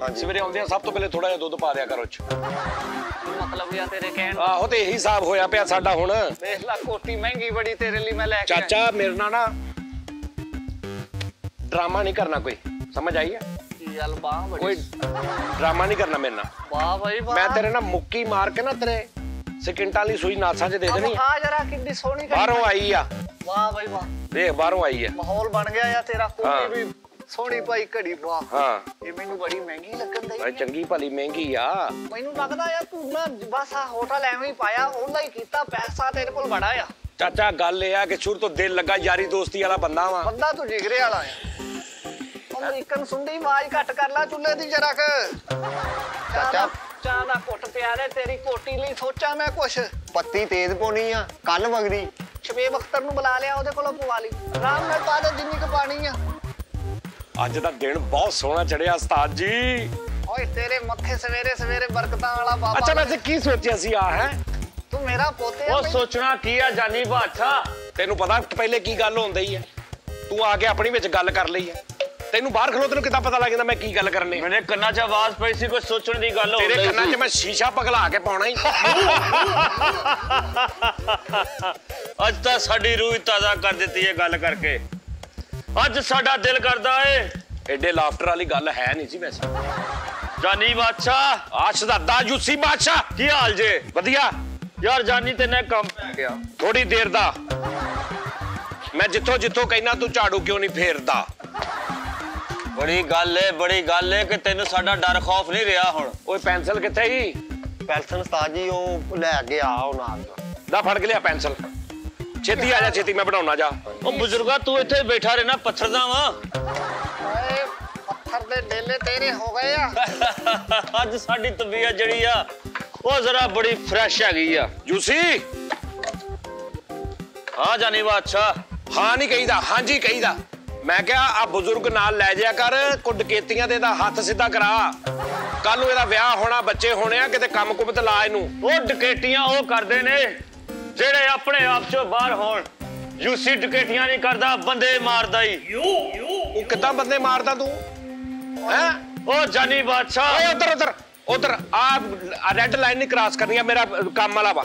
S2: ਹਾਂਜੀ।
S1: ਸਵੇਰੇ ਆਉਂਦੇ ਆ ਸਭ ਤੋਂ ਪਹਿਲੇ ਥੋੜਾ ਜਿਹਾ ਦੁੱਧ ਪਾ ਦਿਆ ਕਰੋ ਚ
S3: ਮਤਲਬ ਯਾ ਤੇਰੇ ਕਹਿਣ ਦਾ।
S1: ਆਹੋ ਤੇ ਇਹੀ ਹਿਸਾਬ ਹੋਇਆ ਪਿਆ ਸਾਡਾ ਹੁਣ
S3: ਵੇਖ ਲਾ ਕੋਟੀ ਮਹਿੰਗੀ ਬੜੀ ਤੇਰੇ ਲਈ ਮੈਂ ਲੈ ਕੇ ਆਇਆ।
S1: ਚਾਚਾ ਮੇਰੇ ਨਾਲ ਨਾ ਡਰਾਮਾ ਨਹੀਂ ਕਰਨਾ ਕੋਈ ਸਮਝ ਆਈ ਹੈ
S3: ਕੀ ਗੱਲ ਬਾਹ ਬੜੀ
S1: ਕੋਈ ਡਰਾਮਾ ਨਹੀਂ ਕਰਨਾ ਮੇਰੇ ਨਾਲ
S3: ਵਾਹ ਬਈ ਵਾਹ
S1: ਮੈਂ ਤੇਰੇ ਨਾਲ ਮੁੱਕੀ ਮਾਰ ਕੇ ਨਾ ਤੇਰੇ ਸਕਿੰਟਾਂ ਵਾਲੀ ਸੂਈ ਨਾਸਾਂ 'ਚ ਦੇ
S3: ਆ
S1: ਦੇਣੀ
S3: ਵਿਖਾ ਜਰਾ ਕਿੰਨੀ ਸੋਹਣੀ ਕਰੀ
S1: ਬਾਹਰੋਂ ਆਈ ਆ
S3: ਵਾਹ ਬਈ ਵਾਹ
S1: ਦੇਖ ਬਾਹਰੋਂ ਆਈ ਆ
S3: ਮਾਹੌਲ ਬਣ ਗਿਆ ਯਾ ਤੇਰਾ
S1: ਹਾਂ।
S3: ਕੋਟੀ ਵੀ ਸੋਹਣੀ ਪਾਈ ਘੜੀ ਵਾਹ
S1: ਹਾਂ
S3: ਇਹ ਮੈਨੂੰ ਬੜੀ ਮਹਿੰਗੀ ਲੱਗਣ
S1: ਭਾਈ
S3: ਦਈ
S1: ਚੰਗੀ ਭਲੀ ਮਹਿੰਗੀ ਆ
S3: ਮੈਨੂੰ ਲੱਗਦਾ ਯਾਰ ਤੂੰ ਨਾ ਬਸ ਆ ਹੋਟਲ ਐਵੇਂ ਹੀ ਪਾਇਆ ਉਹਦਾ ਹੀ ਕੀਤਾ ਪੈਸਾ ਤੇਰੇ ਕੋਲ ਬੜਾ ਆ
S1: ਚਾਚਾ ਗੱਲ ਇਹ ਆ ਕਿ ਸ਼ੁਰੂ ਤੋਂ ਦਿਲ ਲੱਗਾ ਯਾਰੀ ਦੋਸਤੀ ਵਾਲਾ ਬੰਦਾ ਵਾਂ
S3: ਬੰਦਾ ਤੂੰ ਜਿਗਰੇ ਵਾਲਾ ਆ ਅਮਰੀਕਨ ਸੁੰਡੀ ਆਵਾਜ਼ ਘੱਟ ਕਰ ਲੈ ਚੁੱਲ੍ਹੇ ਦੀ ਜਰਾ ਕ ਚਾਚਾ ਚਾਹ ਦਾ ਘੁੱਟ ਪਿਆ ਰੇ ਤੇਰੀ ਕੋਟੀ ਲਈ ਸੋਚਾਂ ਮੈਂ ਕੁਛ
S2: ਪੱਤੀ ਤੇਜ਼ ਪਾਉਣੀ ਆ ਕੱਲ ਵਗਦੀ
S3: ਸ਼ਬੇਬ ਅਖਤਰ ਨੂੰ ਬੁਲਾ ਲਿਆ ਉਹਦੇ ਕੋਲੋਂ ਪਵਾ ਲਈ ਆਰਾਮ ਨਾਲ ਪਾ ਦੇ ਜਿੰਨੀ ਕੁ ਪਾਣੀ ਆ
S1: ਅੱਜ ਦਾ ਦਿਨ ਬਹੁਤ ਸੋਹਣਾ ਚੜਿਆ ਉਸਤਾਦ ਜੀ
S3: ਓਏ ਤੇਰੇ ਮੱਥੇ ਸਵੇਰੇ ਸਵੇਰੇ ਬਰਕਤਾਂ ਵਾਲਾ ਬਾਬਾ
S1: ਅੱਛਾ ਵੈਸੇ ਕੀ ਸੋਚਿਆ ਸੀ ਆ ਹੈ
S3: ਤੂੰ ਮੇਰਾ ਪੋਤੇ ਆ
S1: ਉਹ
S3: ਬਈ।
S1: ਸੋਚਣਾ ਕੀ ਆ ਜਾਨੀ ਬਾਦਸ਼ਾਹ ਤੈਨੂੰ ਪਤਾ ਪਹਿਲੇ ਕੀ ਗੱਲ ਹੁੰਦੀ ਹੈ ਤੂੰ ਆ ਕੇ ਆਪਣੀ ਵਿੱਚ ਗੱਲ ਕਰ ਲਈ ਹੈ ਤੈਨੂੰ ਬਾਹਰ ਖਲੋਤੇ ਨੂੰ ਕਿੱਦਾਂ ਪਤਾ ਲੱਗ ਜਾਂਦਾ ਮੈਂ ਕੀ ਗੱਲ ਕਰਨੀ
S5: ਮੇਰੇ ਕੰਨਾਂ 'ਚ ਆਵਾਜ਼ ਪਈ ਸੀ ਕੋਈ ਸੋਚਣ ਦੀ ਗੱਲ ਹੋ
S1: ਤੇਰੇ
S5: ਰਹੀ
S1: ਕੰਨਾਂ 'ਚ
S5: ਸੀ
S1: ਮੈਂ ਸ਼ੀਸ਼ਾ ਪਗਲਾ ਕੇ ਪਾਉਣਾ ਹੀ
S5: ਅੱਜ ਤਾਂ ਸਾਡੀ ਰੂਹ ਹੀ ਤਾਜ਼ਾ ਕਰ ਦਿੱਤੀ ਹੈ ਗੱਲ ਕਰਕੇ ਅੱਜ ਸਾਡਾ ਦਿਲ ਕਰਦਾ ਏ
S1: ਐਡੇ ਲਾਫਟਰ ਵਾਲੀ ਗੱਲ ਹੈ ਨਹੀਂ ਸੀ ਵੈਸੇ
S5: ਜਾਨੀ ਬਾਦਸ਼ਾਹ
S1: ਆਸ਼ ਦਾ ਦਾ ਯੂਸੀ ਬਾਦਸ਼ਾਹ
S5: ਕੀ ਹਾਲ ਜੇ
S1: ਵਧੀਆ
S5: ਯਾਰ ਜਾਨੀ ਤੇ ਨੇ ਕੰਮ ਪੈ ਗਿਆ
S1: ਥੋੜੀ ਦੇਰ ਦਾ ਮੈਂ ਜਿੱਥੋਂ ਜਿੱਥੋਂ ਕਹਿਣਾ ਤੂੰ ਝਾੜੂ ਕਿਉਂ ਨਹੀਂ ਫੇਰਦਾ
S5: ਬੜੀ ਗੱਲ ਏ ਬੜੀ ਗੱਲ ਏ ਕਿ ਤੈਨੂੰ ਸਾਡਾ ਡਰ ਖੌਫ ਨਹੀਂ ਰਿਹਾ ਹੁਣ
S1: ਓਏ ਪੈਨਸਲ ਕਿੱਥੇ ਹੀ
S2: ਪੈਲਸਨ ਉਸਤਾਦ ਜੀ ਉਹ ਲੈ ਕੇ ਆ ਉਹ ਨਾਲ
S1: ਦਾ ਫੜ ਕੇ ਲਿਆ ਪੈਨਸਲ ਛੇਤੀ ਆ ਜਾ ਛੇਤੀ ਮੈਂ ਬਣਾਉਣਾ ਜਾ
S5: ਉਹ ਬਜ਼ੁਰਗਾ ਤੂੰ ਇੱਥੇ ਬੈਠਾ ਰਹਿਣਾ ਪੱਥਰ ਦਾ ਵਾ
S3: ਓਏ ਪੱਥਰ ਦੇ ਡੇਲੇ ਤੇਰੇ ਹੋ ਗਏ ਆ
S5: ਅੱਜ ਸਾਡੀ ਤਬੀਅਤ ਜਿਹੜੀ ਆ ਉਹ ਜ਼ਰਾ ਬੜੀ ਫਰੈਸ਼ ਹੈਗੀ ਆ
S1: ਯੂਸੀ
S5: ਹਾਂ ਜਾਨੀ ਬਾਦਸ਼ਾਹ
S1: ਹਾਂ ਨਹੀਂ ਕਹੀਦਾ ਹਾਂਜੀ ਕਹੀਦਾ ਮੈਂ ਕਿਹਾ ਆ ਬਜ਼ੁਰਗ ਨਾਲ ਲੈ ਜਾਇਆ ਕਰ ਕੁੱਡ ਕੇਤੀਆਂ ਤੇ ਇਹਦਾ ਹੱਥ ਸਿੱਧਾ ਕਰਾ ਕੱਲ ਨੂੰ ਇਹਦਾ ਵਿਆਹ ਹੋਣਾ ਬੱਚੇ ਹੋਣੇ ਆ ਕਿਤੇ ਕੰਮ ਕੁਮ ਤੇ ਲਾ ਇਹਨੂੰ
S5: ਉਹ ਡਕੈਤੀਆਂ ਉਹ ਕਰਦੇ ਨੇ ਜਿਹੜੇ ਆਪਣੇ ਆਪ ਚੋਂ ਬਾਹਰ ਹੋਣ ਯੂਸੀ ਡਕੈਤੀਆਂ ਨਹੀਂ ਕਰਦਾ ਬੰਦੇ ਮਾਰਦਾ ਹੀ
S1: ਉਹ ਕਿੱਦਾਂ ਬੰਦੇ ਮਾਰਦਾ ਤੂੰ ਹੈ
S5: ਉਹ ਜਾਨੀ ਬਾਦਸ਼ਾਹ
S1: ਓਏ ਉਧਰ ਉਧਰ ਉਧਰ ਆ ਰੈੱਡ ਲਾਈਨ ਨਹੀਂ ਕ੍ਰਾਸ ਕਰਨੀ ਆ ਮੇਰਾ ਕੰਮ ਵਾਲਾ ਵਾ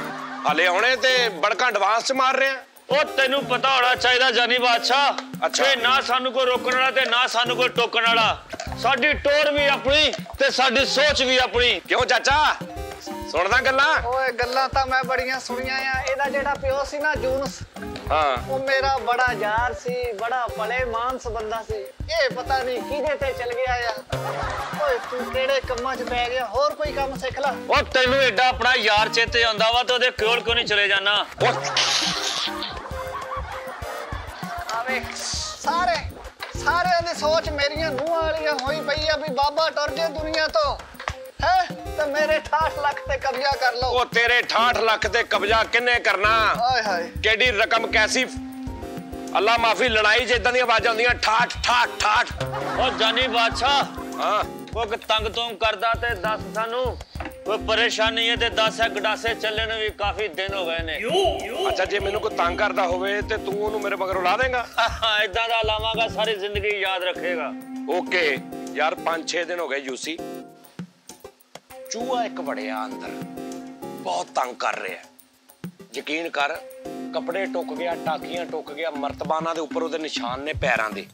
S1: ਹਲੇ ਆਉਣੇ ਤੇ ਬੜਕਾ ਐਡਵਾਂਸ ਚ ਮਾਰ ਰਹੇ ਆ
S5: ਉਹ ਤੈਨੂੰ ਪਤਾ ਹੋਣਾ ਚਾਹੀਦਾ ਜਾਨੀ ਬਾਦਸ਼ਾਹ
S1: ਅੱਛਾ।
S5: ਕਿ ਨਾ ਸਾਨੂੰ ਕੋਈ ਰੋਕਣ ਵਾਲਾ ਤੇ ਨਾ ਸਾਨੂੰ ਕੋਈ ਟੋਕਣ ਵਾਲਾ ਸਾਡੀ ਟੋਰ ਵੀ ਆਪਣੀ ਤੇ ਸਾਡੀ ਸੋਚ ਵੀ ਆਪਣੀ
S1: ਕਿਉਂ ਚਾਚਾ ਸੁਣਦਾ ਗੱਲਾਂ
S3: ਓਏ ਗੱਲਾਂ ਤਾਂ ਮੈਂ ਬੜੀਆਂ ਸੁਣੀਆਂ ਆ ਇਹਦਾ ਜਿਹੜਾ ਪਿਓ ਸੀ ਨਾ ਜੂਨਸ
S1: ਹਾਂ
S3: ਉਹ ਮੇਰਾ ਬੜਾ ਯਾਰ ਸੀ ਬੜਾ ਭਲੇ ਮਾਨਸ ਬੰਦਾ ਸੀ ਇਹ ਪਤਾ ਨਹੀਂ ਕਿਹਦੇ ਤੇ ਚਲ ਗਿਆ ਆ ਓਏ ਤੂੰ ਕਿਹੜੇ ਕੰਮਾਂ 'ਚ ਪੈ ਗਿਆ ਹੋਰ ਕੋਈ ਕੰਮ ਸਿੱਖ ਲੈ
S5: ਉਹ ਤੈਨੂੰ ਐਡਾ ਆਪਣਾ ਯਾਰ ਚੇਤੇ ਆਉਂਦਾ ਵਾ ਤੇ ਉਹਦੇ ਕੋਲ ਕਿਉਂ ਨਹੀਂ ਚਲੇ ਜਾਣਾ
S1: ਉਹ
S3: ਆਵੇ ਸਾਰੇ ਸਾਰਿਆਂ ਦੀ ਸੋਚ ਮੇਰੀਆਂ ਨੂੰਹਾਂ ਵਾਲੀਆਂ ਹੋਈ ਪਈ ਆ ਵੀ ਬਾਬਾ ਟੁਰ ਜੇ ਦੁਨੀਆ ਤੋਂ ਹੈ ਤੇ ਮੇਰੇ 68 ਲੱਖ ਤੇ ਕਬਜ਼ਾ ਕਰ ਲਓ
S1: ਉਹ ਤੇਰੇ 68 ਲੱਖ ਤੇ ਕਬਜ਼ਾ ਕਿੰਨੇ ਕਰਨਾ
S3: ਹਾਏ ਹਾਏ
S1: ਕਿਹੜੀ ਰਕਮ ਕੈਸੀ ਅੱਲਾ ਮਾਫੀ ਲੜਾਈ ਚ ਇਦਾਂ ਦੀਆਂ ਆਵਾਜ਼ਾਂ ਆਉਂਦੀਆਂ ਠਾਠ ਠਾਠ ਠਾਠ
S5: ਉਹ ਜਾਨੀ ਬਾਦਸ਼ਾਹ
S1: ਹਾਂ
S5: ਉਹ ਕਿ ਤੰਗ ਤੋਂ ਕਰਦਾ ਤੇ ਦੱਸ ਸਾਨੂੰ ਕੋਈ ਪਰੇਸ਼ਾਨੀ ਹੈ ਤੇ ਦੱਸ ਹੈ ਗਡਾਸੇ ਚੱਲੇ ਨੂੰ ਵੀ ਕਾਫੀ ਦਿਨ ਹੋ ਗਏ ਨੇ
S1: ਅੱਛਾ ਜੇ ਮੈਨੂੰ ਕੋਈ ਤੰਗ ਕਰਦਾ ਹੋਵੇ ਤੇ ਤੂੰ ਉਹਨੂੰ ਮੇਰੇ ਮਗਰੋਂ ਲਾ ਦੇਂਗਾ
S5: ਇਦਾਂ ਦਾ ਲਾਵਾਂਗਾ ਸਾਰੀ ਜ਼ਿੰਦਗੀ ਯਾਦ ਰੱਖੇਗਾ
S1: ਓਕੇ ਯਾਰ 5-6 ਦਿਨ ਹੋ ਗਏ ਯੂਸੀ ਚੂਹਾ ਇੱਕ ਵੜਿਆ ਅੰਦਰ ਬਹੁਤ ਤੰਗ ਕਰ ਰਿਹਾ ਯਕੀਨ ਕਰ ਕੱਪੜੇ ਟੁੱਕ ਗਿਆ ਟਾਕੀਆਂ ਟੁੱਕ ਗਿਆ ਮਰਤਬਾਨਾਂ ਦੇ ਉੱਪਰ ਉਹਦੇ ਨਿਸ਼ਾਨ ਨੇ ਪੈਰਾਂ ਦੇ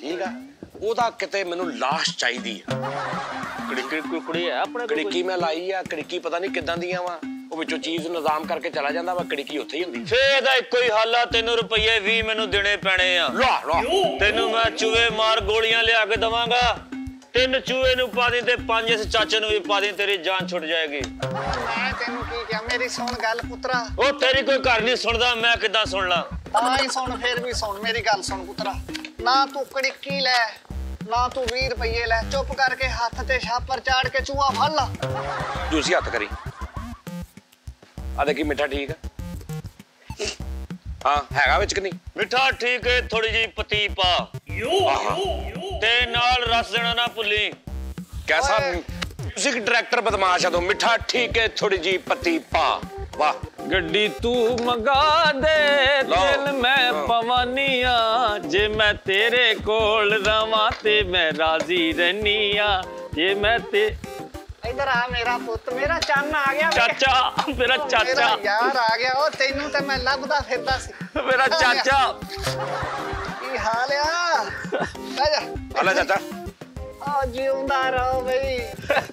S1: ਠੀਕ ਆ ਉਹਦਾ ਕਿਤੇ ਮੈਨੂੰ ਲਾਸ਼ ਚਾਹੀਦੀ ਆ
S5: ਕੜਿੱਕੀ ਕੁੜੀ ਹੈ ਆਪਣੇ ਕੋਲ
S1: ਕੜਿੱਕੀ ਮੈਂ ਲਾਈ ਆ ਕੜਿੱਕੀ ਪਤਾ ਨਹੀਂ ਕਿੱਦਾਂ ਦੀਆਂ ਵਾ ਉਹ ਵਿੱਚੋਂ ਚੀਜ਼ ਨਿਜ਼ਾਮ ਕਰਕੇ ਚਲਾ ਜਾਂਦਾ ਵਾ ਕੜਿੱਕੀ ਉੱਥੇ ਹੀ ਹੁੰਦੀ
S5: ਫੇਰ ਦਾ ਇੱਕੋ ਹੀ ਹੱਲ ਆ ਤੈਨੂੰ ਰੁਪਈਏ 20 ਮੈਨੂੰ ਦੇਣੇ ਪੈਣੇ ਆ
S1: ਲਾ ਲਾ
S5: ਤੈਨੂੰ ਮੈਂ ਚੂਹੇ ਮਾਰ ਗੋਲੀਆਂ ਲਿਆ ਕੇ ਦਵਾਂਗਾ ਤਿੰਨ ਚੂਹੇ ਨੂੰ ਪਾ ਦੇ ਤੇ ਪੰਜ ਇਸ ਚਾਚੇ ਨੂੰ ਵੀ ਪਾ ਦੇ ਤੇਰੀ ਜਾਨ ਛੁੱਟ ਜਾਏਗੀ
S3: ਮੈਂ ਤੈਨੂੰ ਕੀ ਕਿਹਾ ਮੇਰੀ ਸੁਣ ਗੱਲ ਪੁੱਤਰਾ
S5: ਉਹ ਤੇਰੀ ਕੋਈ ਘਰ ਨਹੀਂ ਸੁਣਦਾ ਮੈਂ ਕਿੱਦਾਂ ਸੁਣ ਲਾਂ
S3: ਤਾਂ ਹੀ ਸੁਣ ਫੇਰ ਵੀ ਸੁਣ ਮੇਰੀ ਗੱਲ ਸੁਣ ਪੁੱਤਰਾ ਨਾ ਤੂੰ ਕੜਿੱਕੀ ਲੈ ਨਾ ਤੂੰ 20 ਰੁਪਏ ਲੈ ਚੁੱਪ ਕਰਕੇ ਹੱਥ ਤੇ ਛਾਪਰ ਚਾੜ ਕੇ ਚੂਹਾ ਫੜ ਲਾ
S1: ਜੂਸੀ ਹੱਥ ਕਰੀ ਆ ਦੇਖੀ ਮਿੱਠਾ ਠੀਕ ਆ ਹਾਂ ਹੈਗਾ ਵਿੱਚ ਕਿ ਨਹੀਂ
S5: ਮਿੱਠਾ ਠੀਕ ਹੈ ਥੋੜੀ ਜੀ ਪਤੀ ਪਾ
S1: ਆਹਾ
S5: ਤੇ ਨਾਲ ਰਸ ਦੇਣਾ ਨਾ ਭੁੱਲੀ
S1: ਕੈਸਾ
S3: ਓਏ।
S1: ਮਿਊਜ਼ਿਕ ਡਾਇਰੈਕਟਰ ਬਦਮਾਸ਼ ਆ ਤੂੰ ਮਿੱਠਾ ਠੀਕ ਹੈ ਥੋੜੀ ਜੀ ਪੱਤੀ ਪਾ ਵਾਹ
S5: ਗੱਡੀ ਤੂੰ ਮੰਗਾ ਦੇ
S1: ਲਓ।
S5: ਦਿਲ ਮੈਂ
S1: ਲਓ।
S5: ਪਵਾਨੀਆ ਜੇ ਮੈਂ ਤੇਰੇ ਕੋਲ ਰਵਾਂ ਤੇ ਮੈਂ ਰਾਜ਼ੀ ਰਹਿਨੀ ਆ ਜੇ ਮੈਂ ਤੇ
S3: ਇਧਰ ਆ ਮੇਰਾ ਪੁੱਤ ਮੇਰਾ ਚੰਨ ਆ ਗਿਆ ਵੇ।
S5: ਚਾਚਾ ਮੇਰਾ
S3: ਮੇਰਾ
S5: ਚਾਚਾ
S3: ਯਾਰ ਆ ਗਿਆ ਉਹ ਤੈਨੂੰ ਤੇ ਮੈਂ ਲੱਭਦਾ ਫਿਰਦਾ ਸੀ
S5: ਮੇਰਾ ਚਾਚਾ
S3: ਕੀ ਹਾਲ ਆ ਲੈ ਜਾ
S1: ਹਲਾ ਚਾਚਾ
S3: ਆ ਜਿਉਂਦਾ ਰਹੋ ਬਈ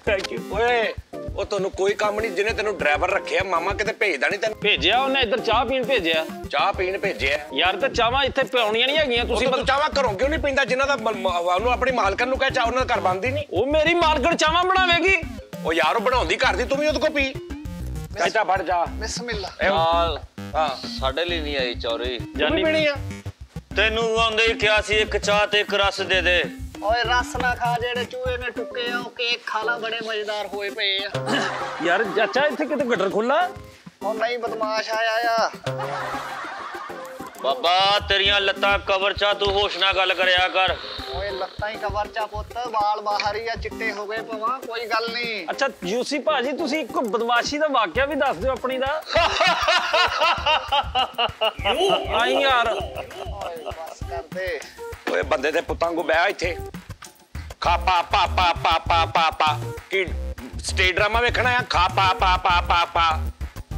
S5: ਥੈਂਕ ਯੂ
S1: ਓਏ ਉਹ ਤੁਹਾਨੂੰ ਕੋਈ ਕੰਮ ਨਹੀਂ ਜਿਹਨੇ ਤੈਨੂੰ ਡਰਾਈਵਰ ਰੱਖਿਆ ਮਾਮਾ ਕਿਤੇ ਭੇਜਦਾ ਨਹੀਂ ਤੈਨੂੰ
S5: ਭੇਜਿਆ ਉਹਨੇ ਇੱਧਰ ਚਾਹ ਪੀਣ ਭੇਜਿਆ
S1: ਚਾਹ ਪੀਣ ਭੇਜਿਆ
S5: ਯਾਰ ਤੇ ਚਾਹਾਂ ਇੱਥੇ ਪਿਆਉਣੀਆਂ ਨਹੀਂ ਹੈਗੀਆਂ
S1: ਤੁਸੀਂ
S5: ਤੁਸੀਂ
S1: ਤੂੰ ਚਾਹਵਾ ਘਰੋਂ ਕਿਉਂ ਨਹੀਂ ਪੀਂਦਾ ਜਿਨ੍ਹਾਂ ਦਾ ਮ- ਮ- ਉਹਨੂੰ ਆਪਣੀ ਮਾਲਕਨ ਨੂੰ ਕਹਿ ਚਾਹ ਉਹਨਾਂ ਦਾ ਘਰ ਬੰਦੀ ਨਹੀਂ
S5: ਉਹ ਮੇਰੀ ਮਾਲਕਣ ਚਾਹਾਂ ਬਣਾਵੇਗੀ
S1: ਉਹ ਯਾਰ ਉਹ ਬਣਾਉਂਦੀ ਘਰ ਦੀ ਤੂੰ ਵੀ ਉਹਦੇ ਕੋ ਪੀ ਚਾਚਾ ਫੜ ਜਾ
S3: ਬਿਸਮਿਲ੍ਲਾ
S5: ਚਾਲ
S1: ਹਾਂ
S5: ਸਾਡੇ ਲਈ ਨਹੀਂ ਆਈ ਚੌਰੀ
S1: ਤੂੰ ਵੀ ਪੀਣੀ ਆ
S5: ਤੈਨੂੰ ਆਉਂਦੇ ਹੀ ਕਿਹਾ ਸੀ ਇੱਕ ਚਾਹ ਤੇ ਇੱਕ ਰਸ ਦੇ ਦੇ
S3: ਓਏ ਰਸ ਨਾ ਖਾ ਜਿਹੜੇ ਚੂਹੇ ਨੇ ਟੁੱਕੇ ਆ ਉਹ ਕੇਕ ਖਾ ਲਾ ਬੜੇ ਮਜ਼ੇਦਾਰ ਹੋਏ ਪਏ ਆ
S5: ਯਾਰ ਚਾਚਾ ਇੱਥੇ ਕਿਤੇ ਗਟਰ ਖੁੱਲਾ
S3: ਉਹ ਨਹੀਂ ਬਦਮਾਸ਼ ਆਇਆ ਆ
S5: ਬਾਬਾ ਤੇਰੀਆਂ ਲੱਤਾਂ ਕਬਰ ਚਾ ਤੂੰ ਹੋਸ਼ ਨਾਲ ਗੱਲ ਕਰਿਆ ਕਰ
S3: ਓਏ ਲੱਤਾਂ ਹੀ ਕਵਰ ਚਾ ਪੁੱਤ ਵਾਲ ਬਾਹਰ ਹੀ ਆ ਚਿੱਟੇ ਹੋ ਗਏ ਭਵਾ ਕੋਈ ਗੱਲ ਨਹੀਂ
S6: ਅੱਛਾ ਯੂਸੀ ਭਾਜੀ ਤੁਸੀਂ ਇੱਕ ਬਦਮਾਸ਼ੀ ਦਾ ਵਾਕਿਆ ਵੀ ਦੱਸ ਦਿਓ ਆਪਣੀ ਦਾ ਆਈ ਯਾਰ
S3: ਓਏ ਬਸ ਕਰਦੇ
S1: ਓਏ ਬੰਦੇ ਦੇ ਪੁੱਤਾਂ ਕੋ ਬਹਿ ਇੱਥੇ ਖਾ ਪਾ ਪਾ ਪਾ ਪਾ ਪਾ ਪਾ ਪਾ ਕੀ ਸਟੇਜ ਡਰਾਮਾ ਵੇਖਣਾ ਆ ਖਾ ਪਾ ਪਾ ਪਾ ਪਾ ਪਾ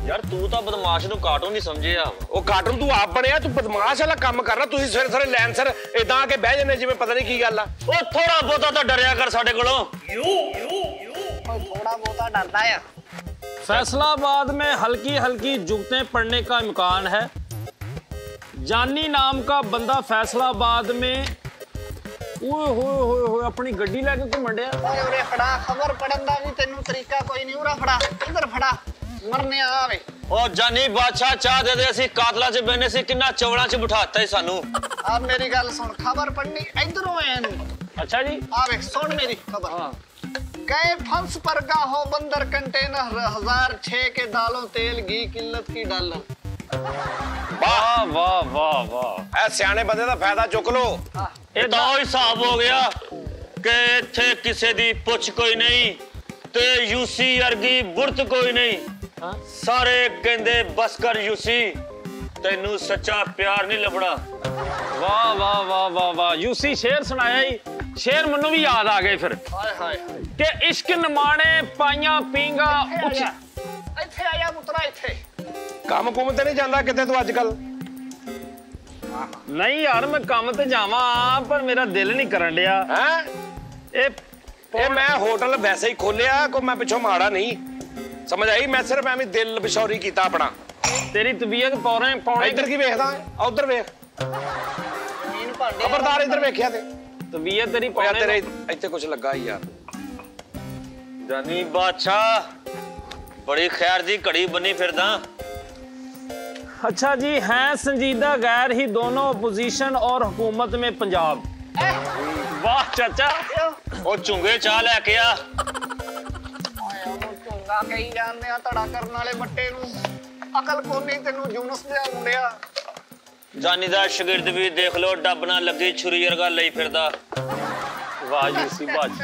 S5: ਯਾਰ ਤੂੰ ਤਾਂ ਬਦਮਾਸ਼ ਨੂੰ ਕਾਰਟੂਨ ਨਹੀਂ ਸਮਝਿਆ
S1: ਉਹ ਕਾਰਟੂਨ ਤੂੰ ਆਪ ਬਣਿਆ ਤੂੰ ਬਦਮਾਸ਼ ਵਾਲਾ ਕੰਮ ਕਰਨਾ ਤੁਸੀਂ ਸਵੇਰੇ ਸਵੇਰੇ ਲੈਣ ਸਰ ਇਦਾਂ ਆ ਕੇ ਬਹਿ ਜੰਨੇ ਜਿਵੇਂ ਪਤਾ ਨਹੀਂ ਕੀ ਗੱਲ ਆ
S5: ਉਹ ਥੋੜਾ ਬਹੁਤਾ ਤਾਂ ਡਰਿਆ ਕਰ ਸਾਡੇ ਕੋਲੋਂ
S3: ਓਏ ਥੋੜਾ ਬਹੁਤਾ ਡਰਦਾ ਆ
S6: फैसलाबाद में हल्की हल्की जुगतें पड़ने का इम्कान है जानी नाम का बंदा फैसलाबाद में ओए होए होए होए अपनी गड्डी लेके घूमन डया
S3: ਓਏ ਉਰੇ ਫੜਾ ਖਬਰ ਪੜਨ ਦਾ ਵੀ ਤੈਨੂੰ ਤਰੀਕਾ ਕੋਈ ਨਹੀਂ ਉਰਾ ਫੜਾ ਇੱਧਰ ਫੜਾ ਮਰਨੇ ਆਵੇ
S5: ਉਹ ਜਾਨੀ ਬਾਦਸ਼ਾਹ ਚਾਹ ਦੇ ਦੇ ਅਸੀਂ ਕਾਤਲਾਂ 'ਚ ਬੈਨੇ ਸੀ ਕਿੰਨਾ ਚੌੜਾਂ 'ਚ ਬਿਠਾਤਾ ਈ ਸਾਨੂੰ
S3: ਆ ਮੇਰੀ ਗੱਲ ਸੁਣ ਖਬਰ ਪੜਨੀ ਇਧਰੋਂ ਐ ਨੂੰ
S6: अच्छा जी
S3: ਆਵੇ ਸੁਣ ਮੇਰੀ ਖਬਰ गए फंस पर हो बंदर कंटेनर हजार छह के दालों तेल घी किल्लत की डॉलर
S6: वाह वाह वाह वाह
S1: ਐ ਸਿਆਣੇ ਬੰਦੇ ਦਾ ਫਾਇਦਾ ਚੁੱਕ ਲੋ
S5: ਇਹ ਤਾਂ ਉਹ ਹਿਸਾਬ ਹੋ ਗਿਆ ਕਿ ਇੱਥੇ ਕਿਸੇ ਦੀ ਪੁੱਛ ਕੋਈ ਨਹੀਂ ਤੇ ਯੂਸੀ ਵਰਗੀ ਬੁਰਤ ਕੋਈ ਨਹੀਂ सारे केंद्र बस कर यूसी तेन सचा प्यार नहीं लभना
S6: वाह वाह वाह वाह वाह यूसी शेर सुनाया ही शेर मनु भी याद आ गए फिर इश्क नमाने पाइया पींगा
S1: नहीं जांदा किथे तू
S6: नहीं यार जावा पर मेरा दिल नहीं
S1: करण वैसे ही खोलया को मैं पिछो माड़ा नहीं ਸਮਝ ਆਈ ਮੈਂ ਸਿਰਫ ਐਵੇਂ ਦਿਲ ਬਿਸ਼ੌਰੀ ਕੀਤਾ ਆਪਣਾ
S6: तेरी तबीयत पौने पौने
S1: ਇੱਧਰ ਕੀ ਵੇਖਦਾ ਉਧਰ ਵੇਖ
S3: ਜ਼ਮੀਨ ਭਾਂਡੇ
S1: ਖਬਰਦਾਰ ਇੱਧਰ ਵੇਖਿਆ ਤੇ
S6: तबीयत तेरी
S1: ਓਏ ਯਾਰ
S6: पौने
S1: ਤੇਰੇ ਇੱਥੇ ਕੁਝ ਲੱਗਾ ਹੀ ਯਾਰ
S5: ਜਾਨੀ ਬਾਦਸ਼ਾਹ ਬੜੀ ਖੈਰ ਦੀ ਘੜੀ ਬੰਨੀ ਫਿਰਦਾ
S6: अच्छा जी हैं संजीदा गैर ही दोनों अपोजिशन और हुकूमत में पंजाब वाह चाचा
S5: ਉਹ ਝੁੰਗੇ ਚਾਹ ਲੈ ਕੇ ਆ
S3: ਓਏ ਤਾਂ ਕਹੀ ਜਾਂਦੇ ਆ ਧੜਾ ਕਰਨ ਵਾਲੇ ਬੱਟੇ ਨੂੰ ਅਕਲ ਕੋਨੀ ਤੈਨੂੰ ਜੂਨਸ ਦੇ ਮੁੰਡਿਆ
S5: ਜਾਨੀ ਦਾ ਸ਼ਾਗਿਰਦ ਵੀ ਦੇਖ ਲੋ ਡੱਬ ਨਾਲ ਲੱਗੇ ਛੁਰੀ ਵਰਗਾ ਲਈ ਫਿਰਦਾ
S1: ਵਾਹ ਜੀ ਸੀ ਬਾਜੀ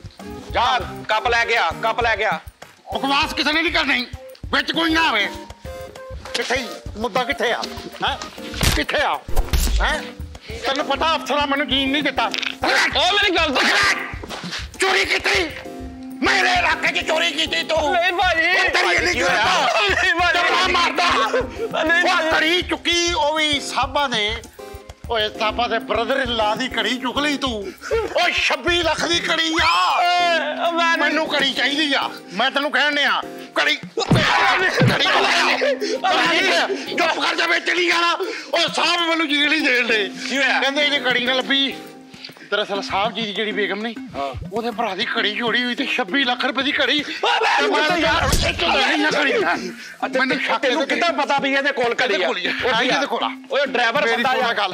S1: ਜਾ ਕੱਪ ਲੈ ਕੇ ਆ ਕੱਪ ਲੈ ਕੇ ਆ
S4: ਬਕਵਾਸ ਕਿਸੇ ਨੇ ਨਹੀਂ ਕਰਨੀ ਵਿੱਚ ਕੋਈ ਨਾ ਆਵੇ ਕਿੱਥੇ ਮੁੱਦਾ ਕਿੱਥੇ ਆ ਹੈ ਕਿੱਥੇ ਆ ਹੈ ਤੈਨੂੰ ਪਤਾ ਅਫਸਰਾਂ ਮੈਨੂੰ ਜੀਣ ਨਹੀਂ ਦਿੱਤਾ
S6: ਓ ਮੇਰੀ ਗੱਲ ਤਾਂ
S4: ਚੋਰੀ ਕੀਤੀ ਮੇਰੇ ਇਲਾਕੇ 'ਚ ਚੋਰੀ ਕੀਤੀ ਤੂੰ
S6: ਨਹੀਂ ਭਾਜੀ
S4: ਤੇਰੀ
S1: ਨਹੀਂ
S6: ਚੋਰੀ
S4: ਨਹੀਂ
S6: ਭਾਜੀ
S4: ਮਾਰਦਾ
S6: ਨਹੀਂ
S4: ਭਾਜੀ ਚੁੱਕੀ ਉਹ ਵੀ ਸਾਬਾ ਨੇ ਓਏ ਸਾਬਾ ਦੇ ਬ੍ਰਦਰ ਲਾ ਦੀ ਕੜੀ ਚੁੱਕ ਲਈ ਤੂੰ। ਓਏ 26 ਲੱਖ ਦੀ ਕੜੀ ਆ। ਮੈਨੂੰ ਕੜੀ ਚਾਹੀਦੀ ਆ। ਮੈਂ ਤੈਨੂੰ ਕਹਿਣ ਕੜੀ ਕੜੀ ਕੜੀ ਚੁੱਪ ਕਰ ਜਾ ਵੇ ਚਲੀ ਜਾਣਾ। ਓ ਸਾਹਿਬ ਮੈਨੂੰ ਜੀਲੀ ਦੇਣ ਦੇ? ਕਹਿੰਦੇ ਇਹਦੀ ਕੜੀ ਨਾ ਲੱਭੀ। ਦਰਅਸਲ ਸਾਹਿਬ ਜੀ ਦੀ ਜਿਹੜੀ ਬੇਗਮ ਨੇ ਉਹਦੇ ਭਰਾ ਦੀ ਕੜੀ ਜੋੜੀ ਹੋਈ ਤੇ 26 ਲੱਖ ਰੁਪਏ ਦੀ ਆ ਕੜੀ ਮੈਨੂੰ ਸ਼ੱਕ
S1: ਤੈਨੂੰ। ਕਿੱਦਾਂ ਪਤਾ ਵੀ ਇਹਦੇ ਕੋਲ ਕੜੀ
S4: ਇਹਦੇ
S1: ਆ।
S4: ਆ।
S1: ਆ?
S4: ਆ।
S1: ਓਏ ਡਰਾਈਵਰ ਬੰਦਾ ਯਾਰ।
S4: ਗੱਲ।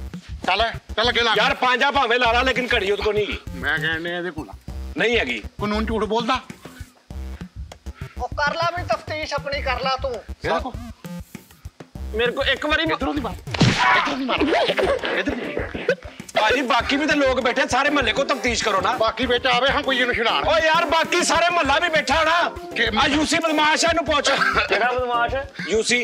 S6: चल चल के
S1: ला यार पांजा भावे ला ला लेकिन
S4: घड़ी उसको नहीं। मैं कहने ये
S1: को नहीं
S4: हैगी। कानून झूठ
S3: बोलता ओ कर ला मैं तफ्तीश अपनी कर ला
S4: तू। देखो
S6: मेरे को एक बारी
S4: इधर दी बात इधर दी
S1: मार। इधर बाकी बाकी भी तो लोग बैठे सारे मोहल्ले को तफ्तीश
S4: करो ना। बाकी बेटा आवे हम कोई
S1: शिलान ओ यार बाकी सारे मोहल्ला भी बैठा
S4: ना
S1: मैं यूसी बदमाश है नु पहुँचा।
S5: तेरा बदमाश है?
S1: यूसी।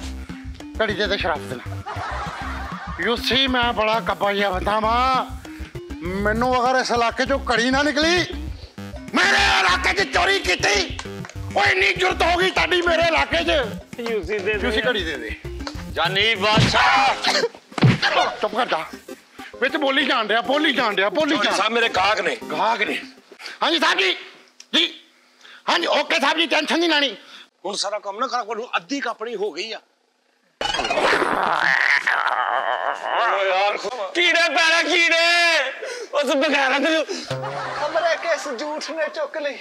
S4: ਘੜੀ ਦੇ ਤੇ ਸ਼ਰਾਬ ਦੇ ਯੂਸੀ ਮੈਂ ਬੜਾ ਕੱਬਾ ਜਿਹਾ ਬੰਦਾ ਵਾਂ ਮੈਨੂੰ ਅਗਰ ਇਸ ਇਲਾਕੇ ਚੋਂ ਘੜੀ ਨਾ ਨਿਕਲੀ ਮੇਰੇ ਇਲਾਕੇ 'ਚ ਚੋਰੀ ਕੀਤੀ ਓਏ ਇੰਨੀ ਜੁਰਤ ਹੋ ਗਈ ਤੁਹਾਡੀ ਮੇਰੇ ਇਲਾਕੇ 'ਚ
S6: ਯੂਸੀ ਦੇ
S4: ਯੂਸੀ ਘੜੀ ਦੇ ਦੇ
S5: ਜਾਨੀ ਬਾਦਸ਼ਾਹ
S4: ਚੁੱਪ ਕਰ ਜਾ ਵਿੱਚ ਬੋਲੀ ਜਾਣ ਡਿਆ ਬੋਲੀ ਜਾਣ ਡਿਆ ਬੋਲੀ
S1: ਚੋਰੀ
S4: ਜਾਣ
S1: ਸਾਹਿਬ ਮੇਰੇ ਗਾਹਕ ਨੇ
S4: ਗਾਹਕ ਨੇ ਹਾਂਜੀ ਸਾਹਿਬ ਜੀ ਜੀ ਹਾਂਜੀ ਓਕੇ ਸਾਹਿਬ ਜੀ ਟੈਨਸ਼ਨ ਨਹੀਂ ਲੈਣੀ
S1: ਹੁਣ ਸਾਰਾ ਕੰਮ ਨਾ ਖਰਾਬ ਕਰੋ ਅੱਧੀ ਕਾਪਣੀ ਹੋ ਗਈ ਆ
S5: कीड़े पैरा कीड़े। उस बगैर कमरे
S3: के इस झूठ ने चुक ली?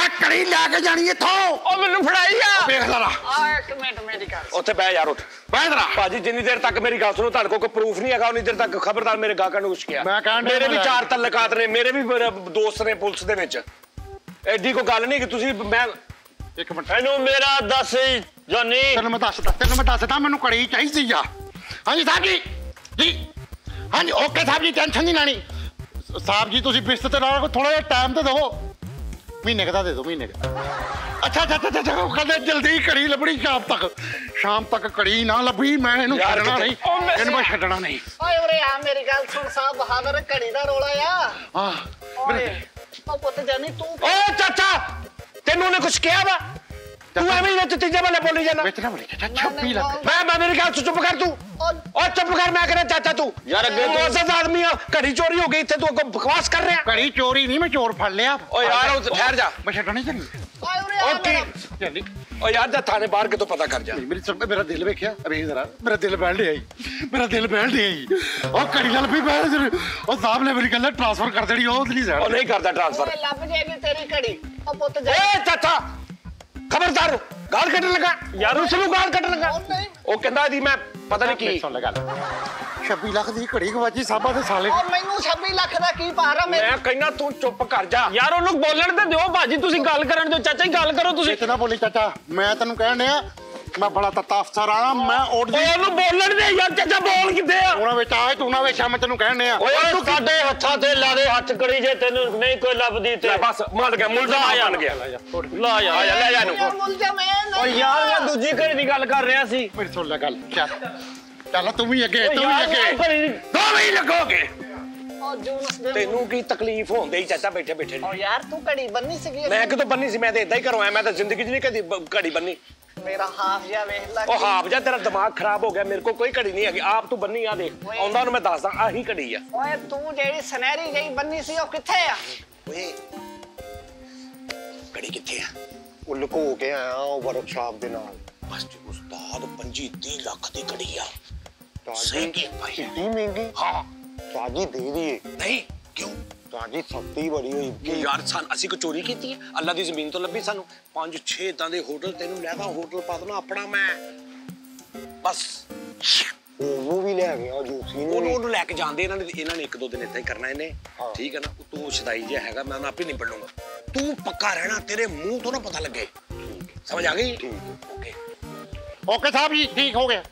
S4: ਮੈਂ ਘੜੀ ਲੈ ਕੇ ਜਾਣੀ ਇੱਥੋਂ।
S5: ਉਹ ਮੈਨੂੰ ਫੜਾਈ ਆ।
S4: ਵੇਖ ਲੜਾ
S3: ਆ ਇੱਕ ਮਿੰਟ ਮੇਰੀ ਗੱਲ
S1: ਉੱਥੇ ਬਹਿ ਯਾਰ ਉੱਠ।
S4: ਬੈਦਰਾ
S1: ਭਾਜੀ ਜਿੰਨੀ ਦੇਰ ਤੱਕ ਮੇਰੀ ਗੱਲ ਸੁਣੋ ਤੁਹਾਡੇ ਕੋਲ ਕੋਈ ਪ੍ਰੂਫ ਨਹੀਂ ਹੈਗਾ ਉਨੀ ਦੇਰ ਤੱਕ ਖਬਰਦਾਰ ਮੇਰੇ ਗਾਹਕਾਂ ਨੂੰ ਕੁਛ ਕਿਹਾ
S4: ਮੈਂ ਕਹਿਣ ਡਿਆ
S1: ਮੇਰੇ ਵੀ ਚਾਰ ਤਲਕਾਤ ਨੇ ਮੇਰੇ ਵੀ ਦੋਸਤ ਨੇ ਪੁਲਿਸ ਦੇ ਵਿੱਚ। ਐਡੀ ਕੋਈ ਗੱਲ ਨਹੀਂ ਕਿ ਤੁਸੀਂ ਮੈਂ
S4: ਇੱਕ ਮਿੰਟ।
S5: ਇਹਨੂੰ ਮੇਰਾ ਦੱਸ ਜਾਨੀ
S4: ਤੈਨੂੰ ਮੈਂ ਦੱਸਦਾ ਤੈਨੂੰ ਮੈਂ ਦੱਸਦਾ ਮੈਨੂੰ ਕੜੀ ਚਾਹੀਦੀ ਆ। ਹਾਂਜੀ ਸਾਹਿਬ ਜੀ ਜੀ। ਹਾਂਜੀ ਓਕੇ ਸਾਹਿਬ ਜੀ ਟੈਨਸ਼ਨ ਨਹੀਂ ਲੈਣੀ। ਸਾਹਿਬ ਜੀ ਤੁਸੀਂ ਬਿਸਤ ਤੇ ਨਾਲ ਥੋੜਾ ਜਿਹਾ ਟਾਈਮ ਤੇ ਦਿਓ।
S3: महीने का दे दो महीने का। अच्छा अच्छा अच्छा अच्छा कहते जल्दी
S4: कड़ी
S3: लभनी शाम तक। शाम तक
S1: कड़ी ना लभी मैं इन्हू छड़ना नहीं। इन्हू मैं छड़ना नहीं। ओए ओरे आ मेरी
S4: गल सुन साहब बहादुर कड़ी दा
S1: रोला या। हाँ ओए ओ पुੱਤ जानी तू ओ चाचा तेनू ने कुछ किया
S5: वा? तू अभी
S1: ना तीजे बोली जाना इतना बोली चुप ही लग मैं मैं चुप कर
S4: तू। और चुप कर मैं तू। यार
S1: आदमी चोरी हो गई तू
S4: तो बकवास कर
S3: चोरी नहीं मैं
S1: चोर लिया
S3: यार
S4: ठहर
S1: जा। मैं चली। ओके। यार जा थाने बाहर के
S4: तो पता कर जा। मेरी मेरा दिल अभी मेरा दिल बैठ गया मेरा दिल बैठ गया और लाल भी बैठ और साहब ने मेरी ट्रांसफ़र कर दे नहीं करता ट्रांसफ़र। जाएगी तेरी ਨਹੀਂ
S1: ਕਰਦਾ ਟ੍ਰਾਂਸਫਰ
S3: ਓਏ ਲੱਭ ਜਾਏਗੀ ਤੇਰੀ ਘੜੀ ਉਹ ਪੁੱਤ ਜਾ
S1: ਏ ਚਾਚਾ ਖਬਰਦਾਰ ਗਾਲ ਕੱਢਣ ਲੱਗਾ ਯਾਰ ਉਸ ਨੂੰ ਗਾਲ ਕੱਢਣ ਲੱਗਾ
S3: ਉਹ ਨਹੀਂ
S1: ਉਹ ਕਹਿੰਦਾ ਦੀ ਮੈਂ ਪਤਾ ਨਹੀਂ ਕੀ
S4: ਸੁਣ ਲੈ ਗੱਲ 26 ਲੱਖ ਦੀ ਘੜੀ ਗਵਾਜੀ ਸਾਬਾ ਦੇ ਸਾਲੇ
S3: ਉਹ ਮੈਨੂੰ 26 ਲੱਖ ਦਾ ਕੀ ਪਾਰਾ ਮੇਰੇ
S1: ਮੈਂ ਕਹਿੰਦਾ ਤੂੰ ਚੁੱਪ ਕਰ ਜਾ
S6: ਯਾਰ ਉਹਨੂੰ ਬੋਲਣ ਤੇ ਦਿਓ ਭਾਜੀ ਤੁਸੀਂ ਗੱਲ ਕਰਨ ਦਿਓ ਚਾਚਾ ਜੀ ਗੱਲ ਕਰੋ ਤੁਸੀਂ
S4: ਇਤਨਾ ਬੋਲੀ ਚਾਚਾ ਮੈਂ ਤੈਨੂੰ ਕਹਿਣ ਡਿਆ ਮੈਂ ਬੜਾ ਤੱਤਾ ਅਫਸਰ ਆ ਮੈਂ ਉੱਡ
S1: ਓਏ ਉਹਨੂੰ ਬੋਲਣ ਦੇ ਯਾਰ ਚਾਚਾ ਬੋਲ ਕਿੱਥੇ ਆ?
S4: ਉਹਨਾਂ ਵਿੱਚ ਆਏ ਤੂੰ ਨਾ ਵੇਖਿਆ ਮੈਂ ਤੈਨੂੰ ਕਹਿਣ ਡਿਆ
S1: ਓਏ
S5: ਓਏ
S1: ਤੂੰ
S5: ਸਾਡੇ ਹੱਥਾਂ ਤੇ ਲਾ ਦੇ ਹੱਥ ਕੜੀ ਜੇ ਤੈਨੂੰ ਨਹੀਂ ਕੋਈ ਲੱਭਦੀ ਤੇ।
S1: ਬਸ ਮੰਨ ਗਿਆ ਮੁਲਜ਼ਮ ਬਣ ਗਿਆ।
S5: ਲਾ
S1: ਆ
S5: ਯਾਰ
S1: ਜਾ ਲੈ ਜਾ ਇਹਨੂੰ।
S3: ਮੁਲਜ਼ਮ ਹੈ
S6: ਓ ਯਾਰ ਮੈਂ ਦੂਜੀ ਘੜੀ ਦੀ ਗੱਲ ਕਰ ਰਿਹਾ ਸੀ।
S4: ਮੇਰੀ ਸੁਣ ਲੈ ਗੱਲ ਚੱਲ। ਚੱਲ ਤੂੰ ਵੀ ਅੱਗੇ ਤੂੰ ਵੀ ਅੱਗੇ।
S1: ਦੋਵੇਂ ਹੀ ਲੱਗੋਗੇ। ਤੈਨੂੰ ਕੀ ਤਕਲੀਫ ਹੁੰਦੀ ਹੀ ਚਾਚਾ ਬੈਠੇ ਬੈਠੇ।
S3: ਓ ਯਾਰ ਤੂੰ ਘੜੀ ਬੰਨੀ ਸੀਗੀ
S1: ਮੈਂ ਕਿਦੋਂ ਬੰਨੀ ਸੀ ਮੈਂ ਤੇ ਇਦਾਂ ਹੀ ਘਰੋਂ ਆਇਆ ਮੈਂ ਤਾਂ ਜ਼ਿੰਦਗੀ 'ਚ ਨਹੀਂ ਕਦੀ ਘੜੀ ਬੰਨੀ।
S3: ਮੇਰਾ ਹਾਫ ਜਿਹਾ ਵੇਖ ਲੈ
S1: ਉਹ ਹਾਫ ਜਾ ਤੇਰਾ ਦਿਮਾਗ ਖਰਾਬ ਹੋ ਗਿਆ ਮੇਰੇ ਕੋਲ ਕੋਈ ਘੜੀ ਨਹੀਂ ਹੈਗੀ ਆਪ ਤੂੰ ਬੰਨੀ ਆ ਦੇਖ ਆਉਂਦਾ ਨੂੰ ਮੈਂ ਦੱਸਦਾ ਆਹੀ ਘੜੀ ਆ
S3: ਓਏ ਤੂੰ ਜਿਹੜੀ ਸੁਨਹਿਰੀ ਜਿਹੀ ਬੰਨੀ ਸੀ ਉਹ ਕਿੱਥੇ ਆ
S1: ਓਏ ਘੜੀ ਕਿੱਥੇ ਆ
S2: ਉਹ ਲੁਕੋ ਕੇ ਆਇਆ ਉਹ ਵਰਕਸ਼ਾਪ ਦੇ ਨਾਲ
S1: ਬਸ ਜੀ ਉਸਤਾਦ 25 30 ਲੱਖ ਦੀ ਘੜੀ ਆ
S2: ਤਾਜੀ
S1: ਸਹੀ ਭਾਈ
S2: ਇੰਨੀ ਮਹਿੰਗੀ
S1: ਹਾਂ
S2: ਤਾਜੀ ਦੇ ਦਈਏ
S1: ਨਹੀਂ ਕਿਉਂ
S2: ਤਾਜੀ ਸਸਤੀ ਬੜੀ ਹੋਈ
S1: ਕਿ ਯਾਰ ਸਾਨ ਅਸੀਂ ਕੋ ਚੋਰੀ ਕੀਤੀ ਹੈ ਅੱਲਾ ਦੀ ਜ਼ਮੀਨ ਤੋਂ ਲੱਭੀ ਸਾਨੂੰ ਪੰਜ ਛੇ ਇਦਾਂ ਦੇ ਹੋਟਲ ਤੈਨੂੰ ਲੈਦਾ ਹੋਟਲ ਪਾ ਦੇਣਾ ਆਪਣਾ ਮੈਂ ਬਸ
S2: ਉਹਨੂੰ ਵੀ ਲੈ ਗਿਆ ਜੂਸੀ ਨੂੰ
S1: ਉਹਨੂੰ
S2: ਵੀ।
S1: ਉਹਨੂੰ ਲੈ ਕੇ ਜਾਂਦੇ ਇਹਨਾਂ ਨੇ ਇਹਨਾਂ ਨੇ ਇੱਕ ਦੋ ਦਿਨ ਇੱਦਾਂ ਹੀ ਕਰਨਾ ਇਹਨੇ
S2: ਹਾਂ।
S1: ਠੀਕ ਹੈ ਨਾ ਉਹ ਤੂੰ ਸ਼ਦਾਈ ਜਿਹਾ ਹੈਗਾ ਮੈਂ ਉਹਨੂੰ ਆਪੇ ਨਹੀਂ ਪੜੂੰਗਾ ਤੂੰ ਪੱਕਾ ਰਹਿਣਾ ਤੇਰੇ ਮੂੰਹ ਤੋਂ ਨਾ ਪਤਾ ਲੱਗੇ ਸਮਝ ਆ ਗਈ ਓਕੇ
S4: ਓਕੇ ਸਾਹਿਬ ਜੀ ਠੀਕ ਹੋ ਗਿਆ ਠੀਕ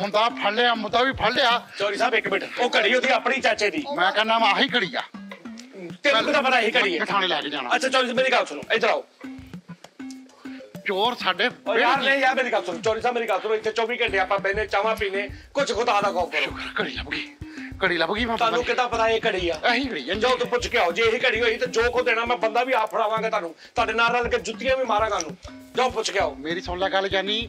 S4: ਮੁੰਡਾ ਫੜ ਲਿਆ ਮੁੰਡਾ ਵੀ ਫੜ ਲਿਆ
S1: ਚੌਰੀ ਸਾਹਿਬ ਇੱਕ ਮਿੰਟ। ਉਹ ਘੜੀ ਉਹਦੀ ਆਪਣੀ ਚਾਚੇ ਦੀ।
S4: ਮੈਂ ਕਹਿੰਦਾ ਮੈਂ ਆਹੀ ਘੜੀ ਆ।
S1: ਤੈਨੂੰ ਤਾਂ ਪਤਾ ਇਹੀ ਘੜੀ ਹੈ
S4: ਥਾਣੇ ਲੈ ਕੇ ਜਾਣਾ।
S1: ਅੱਛਾ ਚੌਰੀ ਸਾਹਿਬ ਮੇਰੀ ਗੱਲ ਸੁਣੋ। ਇੱਧਰ ਆਓ।
S4: ਚੋਰ ਸਾਡੇ
S1: ਓ ਯਾਰ ਨਹੀਂ ਯਾਰ ਮੇਰੀ ਗੱਲ ਸੁਣੋ। ਚੌਰੀ ਸਾਹਿਬ ਮੇਰੀ ਗੱਲ ਸੁਣੋ। ਇੱਥੇ 24 ਘੰਟੇ ਆਪਾਂ ਬੈਨੇ ਚਾਹਾਂ ਪੀਨੇ ਕੁਝ ਖੁਦਾ ਦਾ ਖੌਫ ਕਰੋ।
S4: ਘੜੀ ਲੱਭ ਗਈ। ਘੜੀ ਲੱਭ ਗਈ ਮੈਂ
S1: ਤੁਹਾਨੂੰ ਕਿੱਦਾਂ ਪਤਾ ਇਹ ਘੜੀ ਆ?
S4: ਇਹੀ ਘੜੀ ਆ।
S1: ਜਾਓ ਤੂੰ ਪੁੱਛ ਕੇ ਆਓ। ਜੇ ਇਹੀ ਘੜੀ ਹੋਈ ਤਾਂ ਜੋ ਕੋ ਦੇਣਾ ਮੈਂ ਬੰਦਾ ਵੀ ਆਪ ਫੜਾਵਾਂਗਾ ਤੁਹਾਨੂੰ। ਤੁਹਾਡੇ ਨਾਲ ਰਲ ਕੇ ਜੁੱਤੀਆਂ ਵੀ ਮਾਰਾਂਗਾ ਉਹਨੂੰ। ਜਾਓ ਪੁੱਛ ਕੇ ਆਓ।
S4: ਮੇਰੀ ਸੁਣ ਲੈ ਗੱਲ ਜਾਨੀ।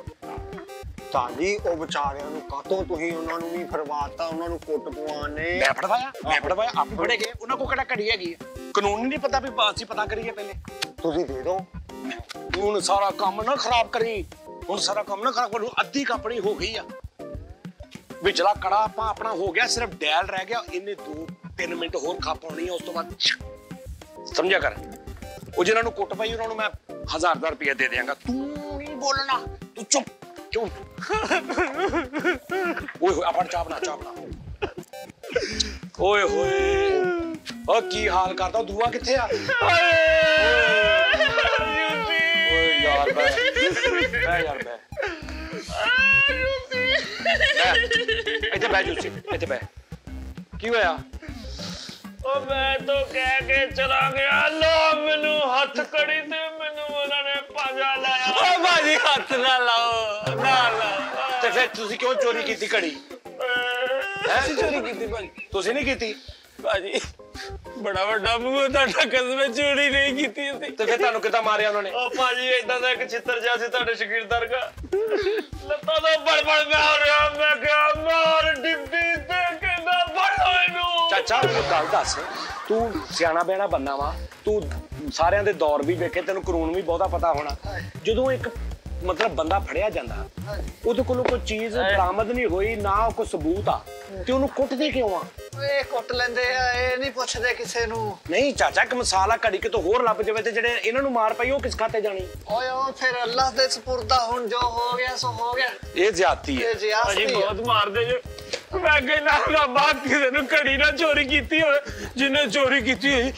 S2: ਤਾਜੀ ਉਹ ਵਿਚਾਰਿਆਂ ਨੂੰ ਕਾਤੋਂ ਤੁਸੀਂ ਉਹਨਾਂ ਨੂੰ ਵੀ ਫਰਵਾਤਾ ਉਹਨਾਂ ਨੂੰ ਕੁੱਟ ਪਵਾਣੇ
S1: ਮੈਂ ਫੜਵਾਇਆ ਮੈਂ ਫੜਵਾਇਆ ਆਪ ਹੀ ਫੜੇ ਗਏ ਉਹਨਾਂ ਕੋ ਕਿਹੜਾ ਘੜੀ ਹੈਗੀ ਆ ਕਾਨੂੰਨ ਹੀ ਨਹੀਂ ਪਤਾ ਵੀ ਬਾਤ ਪਤਾ ਕਰੀਏ ਪਹਿਲੇ
S2: ਤੁਸੀਂ ਦੇ ਦਿਓ
S1: ਹੁਣ ਸਾਰਾ ਕੰਮ ਨਾ ਖਰਾਬ ਕਰੀ ਹੁਣ ਸਾਰਾ ਕੰਮ ਨਾ ਖਰਾਬ ਕਰੀ ਅੱਧੀ ਕੰਪਨੀ ਹੋ ਗਈ ਆ ਵਿਚਲਾ ਕੜਾ ਆਪਾਂ ਆਪਣਾ ਹੋ ਗਿਆ ਸਿਰਫ ਡੈਲ ਰਹਿ ਗਿਆ ਇਹਨੇ 2 3 ਮਿੰਟ ਹੋਰ ਖਾ ਪਾਉਣੀ ਆ ਉਸ ਤੋਂ ਬਾਅਦ ਸਮਝਿਆ ਕਰ ਉਹ ਜਿਹਨਾਂ ਨੂੰ ਕੁੱਟ ਪਈ ਉਹਨਾਂ ਨੂੰ ਮੈਂ ਹਜ਼ਾਰ ਹਜ਼ਾਰ ਰੁਪਏ ਦੇ ਦਿਆਂਗਾ ਤੂੰ ਨਹੀਂ ਬੋਲਣਾ ਤੂੰ ਚੁੱਪ ਚੁੱਪ ਓਏ ਹੋਏ ਆਪਣ ਚਾਹ ਬਣਾ ਚਾਹ ਬਣਾ ਓਏ ਹੋਏ ਓ ਕੀ ਹਾਲ ਕਰਦਾ ਦੂਆ ਕਿੱਥੇ ਆ ਓਏ ਯਾਰ ਬੈ ਬੈ ਯਾਰ ਬੈ ਬੈ। ਇੱਥੇ ਬੈ ਜੂਸੀ ਇੱਥੇ ਬੈ ਕੀ ਹੋਇਆ
S6: ਓ ਮੈਂ ਤਾਂ ਕਹਿ ਕੇ ਚਲਾ ਗਿਆ ਲੋ ਮੈਨੂੰ ਹੱਥ ਕੜੀ ਤੇ ਮੈਨੂੰ ਉਹਨਾਂ ਨੇ ਪਾਜਾ ਲਾਇਆ ਓ ਬਾਜੀ ਹੱਥ ਨਾ ਲਾਓ ਨਾ ਲਾਓ
S1: ਤੇ ਫਿਰ ਤੁਸੀਂ ਕਿਉਂ ਚੋਰੀ ਕੀਤੀ ਘੜੀ ਹੈ ਚੋਰੀ ਕੀਤੀ ਭਾਈ ਤੁਸੀਂ ਨਹੀਂ ਕੀਤੀ
S6: ਬਾਜੀ ਬੜਾ ਵੱਡਾ ਮੂੰਹ ਤੁਹਾਡਾ ਕਸਮੇ ਚੋਰੀ ਨਹੀਂ ਕੀਤੀ ਅਸੀਂ
S1: ਤੇ ਫਿਰ ਤੁਹਾਨੂੰ ਕਿੱਦਾਂ ਮਾਰਿਆ ਉਹਨਾਂ ਨੇ
S6: ਓ ਭਾਜੀ ਇਦਾਂ ਦਾ ਇੱਕ ਚਿੱਤਰ ਜਿਹਾ ਸੀ ਤੁਹਾਡੇ ਸ਼ਕੀਰਦਾਰ ਦਾ ਲੱਤਾਂ ਤੋਂ ਬੜ ਬੜ ਮੈਂ ਹੋ ਰਿਹਾ ਮੈਂ ਕਿਹਾ ਮਾਰ ਡਿੱਬੀ ਤੇ ਕਹਿੰਦਾ ਬੜੋ ਇਹਨੂੰ
S1: ਚਾਚਾ ਮੈਨੂੰ ਗੱਲ ਦੱਸ ਤੂੰ ਸਿਆਣਾ ਬਿਆਣਾ ਬੰਦਾ ਵਾ ਤੂੰ ਸਾਰਿਆਂ ਦੇ ਦੌਰ ਵੀ ਵੇਖੇ ਤੈਨੂੰ ਕਾਨੂੰਨ ਵੀ ਬਹੁਤਾ ਪਤਾ ਹੋਣਾ ਜਦੋਂ ਇੱਕ ਮਤਲਬ ਬੰਦਾ ਫੜਿਆ ਜਾਂਦਾ ਉਹਦੇ ਕੋਲੋਂ ਕੋਈ ਚੀਜ਼ ਬਰਾਮਦ ਨਹੀਂ ਹੋਈ ਨਾ ਉਹ ਕੋਈ ਸਬੂਤ ਆ ਤੇ ਉਹਨੂੰ ਕੁੱਟਦੇ ਕਿਉਂ ਆ
S3: ਇਹ ਕੁੱਟ ਲੈਂਦੇ ਆ ਇਹ ਨਹੀਂ ਪੁੱਛਦੇ ਕਿਸੇ ਨੂੰ
S1: ਨਹੀਂ ਚਾਚਾ ਇੱਕ ਮਿਸਾਲ ਆ ਘੜੀ ਕਿਤੋਂ ਹੋਰ ਲੱਭ ਜਾਵੇ ਤੇ ਜਿਹੜੇ ਇਹਨਾਂ ਨੂੰ ਮਾਰ ਪਈ ਉਹ ਕਿਸ ਖਾਤੇ ਜਾਣੀ
S3: ਓਏ ਉਹ ਫਿਰ ਅੱਲਾਹ ਦੇ ਸਪੁਰਦਾ ਹੁਣ ਜੋ ਹੋ ਗਿਆ ਸੋ ਹੋ ਗਿਆ
S1: ਇਹ ਜ਼ਿਆਦਤੀ ਹੈ
S3: ਇਹ
S6: ਭਾਜੀ
S3: ਜਿਆਸਤੀ
S6: ਬਹੁਤ ਮਾਰਦੇ ਜੇ ਮੈਂ ਕਹਿੰਦਾ ਨਾ ਬਾਤ ਕਿਸੇ ਨੂੰ ਘੜੀ ਨਾ ਚੋਰੀ ਕੀਤੀ ਹੋਵੇ ਜਿਹਨੇ ਚੋਰੀ ਕੀਤੀ ਹੋਈ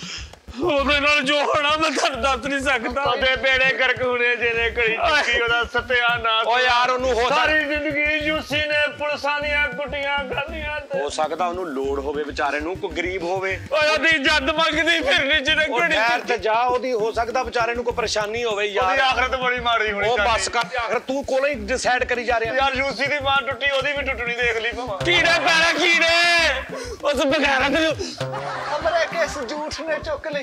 S6: ਉਹਦੇ ਨਾਲ ਜੋ ਹੋਣਾ ਮੈਂ ਤੁਹਾਨੂੰ ਦੱਸ ਨਹੀਂ ਸਕਦਾ। ਉਹਦੇ ਬੇੜੇ ਕਰਕ ਹੁਣੇ ਜਿਹਨੇ ਘੜੀ ਚੁੱਕੀ ਉਹਦਾ ਸਤਿਆਨਾਸ਼
S1: ਓ ਯਾਰ ਉਹਨੂੰ ਹੋ
S6: ਸਾਰੀ ਜ਼ਿੰਦਗੀ ਯੂਸੀ ਨੇ ਪੁਲਿਸਾਂ ਦੀਆਂ ਕੁੱਟੀਆਂ ਖਾਧੀਆਂ ਤੇ।
S1: ਹੋ ਸਕਦਾ ਉਹਨੂੰ ਲੋੜ ਹੋਵੇ ਵਿਚਾਰੇ ਨੂੰ ਕੋਈ ਗਰੀਬ ਹੋਵੇ।
S6: ਓਏ ਉਹਦੀ ਜੱਦ ਮੰਗਦੀ ਫਿਰਨੀ ਜਿਹਨੇ ਘੜੀ ਚੁੱਕੀ।
S1: ਤੇ ਜਾ ਉਹਦੀ ਹੋ ਸਕਦਾ ਵਿਚਾਰੇ ਨੂੰ ਕੋਈ ਪਰੇਸ਼ਾਨੀ ਹੋਵੇ
S6: ਉਹਦੀ
S1: ਯਾਰ
S6: ਆਖਰਤ ਬੜੀ ਮਾੜੀ ਹੋਣੀ
S1: ਉਹ। ਬੱਸ ਕਰ ਆਖਰ ਤੂੰ ਕੋਲੋਂ ਹੀ ਡਿਸਾਈਡ ਕਰੀ ਜਾ ਰਿਹਾ।
S6: ਯਾਰ ਯੂਸੀ ਦੀ ਬਾਂਹ ਟੁੱਟੀ ਉਹਦੀ ਵੀ ਟੁੱਟਣੀ ਦੇਖ ਲਈ ਭਾਵੇਂ। ਕੀੜੇ ਪੈਣਾ ਕੀੜੇ! ਉਸ ਬਗੈਰਾ ਤੇ
S3: ਖਬਰੇ ਕਿਸ ਝੂਠ ਨੇ ਚੁੱਕ ਲਈ।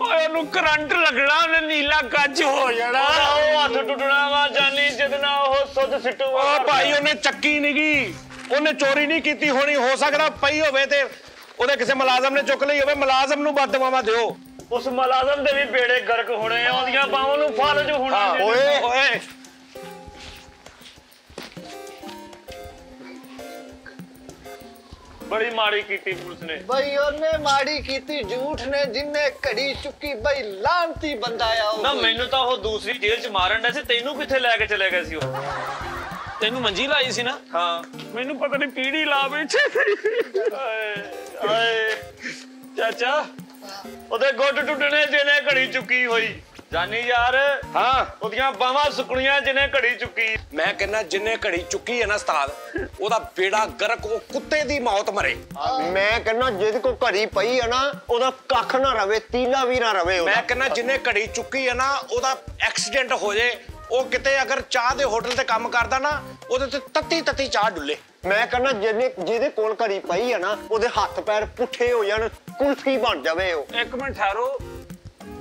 S6: ਓਏ ਉਹਨੂੰ ਕਰੰਟ ਲੱਗਣਾ ਉਹਨੇ ਨੀਲਾ ਕੱਚ ਹੋ ਜਾਣਾ। ਉਹ ਹੱਥ ਟੁੱਟਣਾ ਵਾ ਜਾਨੀ ਜਿਦਨਾ ਉਹ ਸੁੱਧ ਸਿੱਟੂਗਾ
S1: ਓ ਭਾਈ ਉਹਨੇ ਚੱਕੀ ਨਹੀਂ ਗਈ ਉਹਨੇ ਚੋਰੀ ਨਹੀਂ ਕੀਤੀ ਹੋਣੀ ਹੋ ਸਕਦਾ ਪਈ ਹੋਵੇ ਤੇ ਉਹਦੇ ਕਿਸੇ ਮੁਲਾਜ਼ਮ ਨੇ ਚੁੱਕ ਲਈ ਹੋਵੇ ਮੁਲਾਜ਼ਮ ਨੂੰ ਬਦਦੁਆਵਾਂ ਦਿਓ।
S6: ਉਸ ਮਲਾਜ਼ਮ ਦੇ ਵੀ ਬੇੜੇ ਗਰਕ ਹੋਣੇ ਆ ਉਹਦੀਆਂ ਬਾਹਾਂ ਨੂੰ ਫਲਜ ਹੋਣਾ
S1: ਓਏ। ਓਏ
S6: बड़ी माड़ी की थी उसने
S3: भाइयों ने माड़ी की थी झूठ ने जिनने कड़ी चुकी भाई लांती बंदाया हो
S6: ना
S3: मेनू
S6: तो वो दूसरी जेल च मारन दे से तेनू किथे लेके चले गए सी तेनू मंजी लाई सी ना? हाँ। मेनू पता नहीं पीड़ी ला बैठे आए चाचा ओदे गोड टूटने जेने कड़ी चुकी हुई। ਗੁੱਟ ਟੁੱਟਣੇ ਜਿਹਨੇ ਘੜੀ ਚੁੱਕੀ ਹੋਈ ਜਾਨੀ ਯਾਰ
S1: ਹਾਂ
S6: ਉਹਦੀਆਂ ਬਾਹਾਂ ਸੁੱਕਣੀਆਂ ਜਿਹਨੇ ਘੜੀ ਚੁੱਕੀ
S1: ਮੈਂ ਕਹਿੰਦਾ ਜਿੰਨੇ ਘੜੀ ਚੁੱਕੀ ਹੈ ਨਾ ਉਸਤਾਦ ਉਹਦਾ ਬੇੜਾ ਗਰਕ ਉਹ ਕੁੱਤੇ ਦੀ ਮੌਤ ਮਰੇ
S2: ਮੈਂ ਕਹਿੰਦਾ ਜਿਹਦੇ ਕੋ ਘੜੀ ਪਈ ਆ ਨਾ ਉਹਦਾ ਕੱਖ ਨਾ ਰਵੇ ਤੀਲਾ ਵੀ ਨਾ ਰਵੇ ਉਹਦਾ
S1: ਮੈਂ ਕਹਿੰਦਾ ਜਿੰਨੇ ਘੜੀ ਚੁੱਕੀ ਹੈ ਨਾ ਉਹਦਾ ਐਕਸੀਡੈਂਟ ਹੋ ਜੇ ਉਹ ਕਿਤੇ ਅਗਰ ਚਾਹ ਦੇ ਹੋਟਲ ਤੇ ਕੰਮ ਕਰਦਾ ਨਾ ਉਹਦੇ ਤੇ ਤੱਤੀ ਤੱਤੀ ਚਾਹ ਡੁੱਲੇ
S2: ਮੈਂ ਕਹਿੰਦਾ ਜਿਹਨੇ ਜਿਹਦੇ ਕੋਲ ਘੜੀ ਪਈ ਆ ਨਾ ਉਹਦੇ ਹੱਥ ਪੈਰ ਪੁੱਠੇ ਹੋ ਜਾਣ ਕੁਲਫੀ ਬਣ ਜਾਵੇ ਉਹ
S6: ਇੱਕ ਮਿੰਟ ਠਹਿਰੋ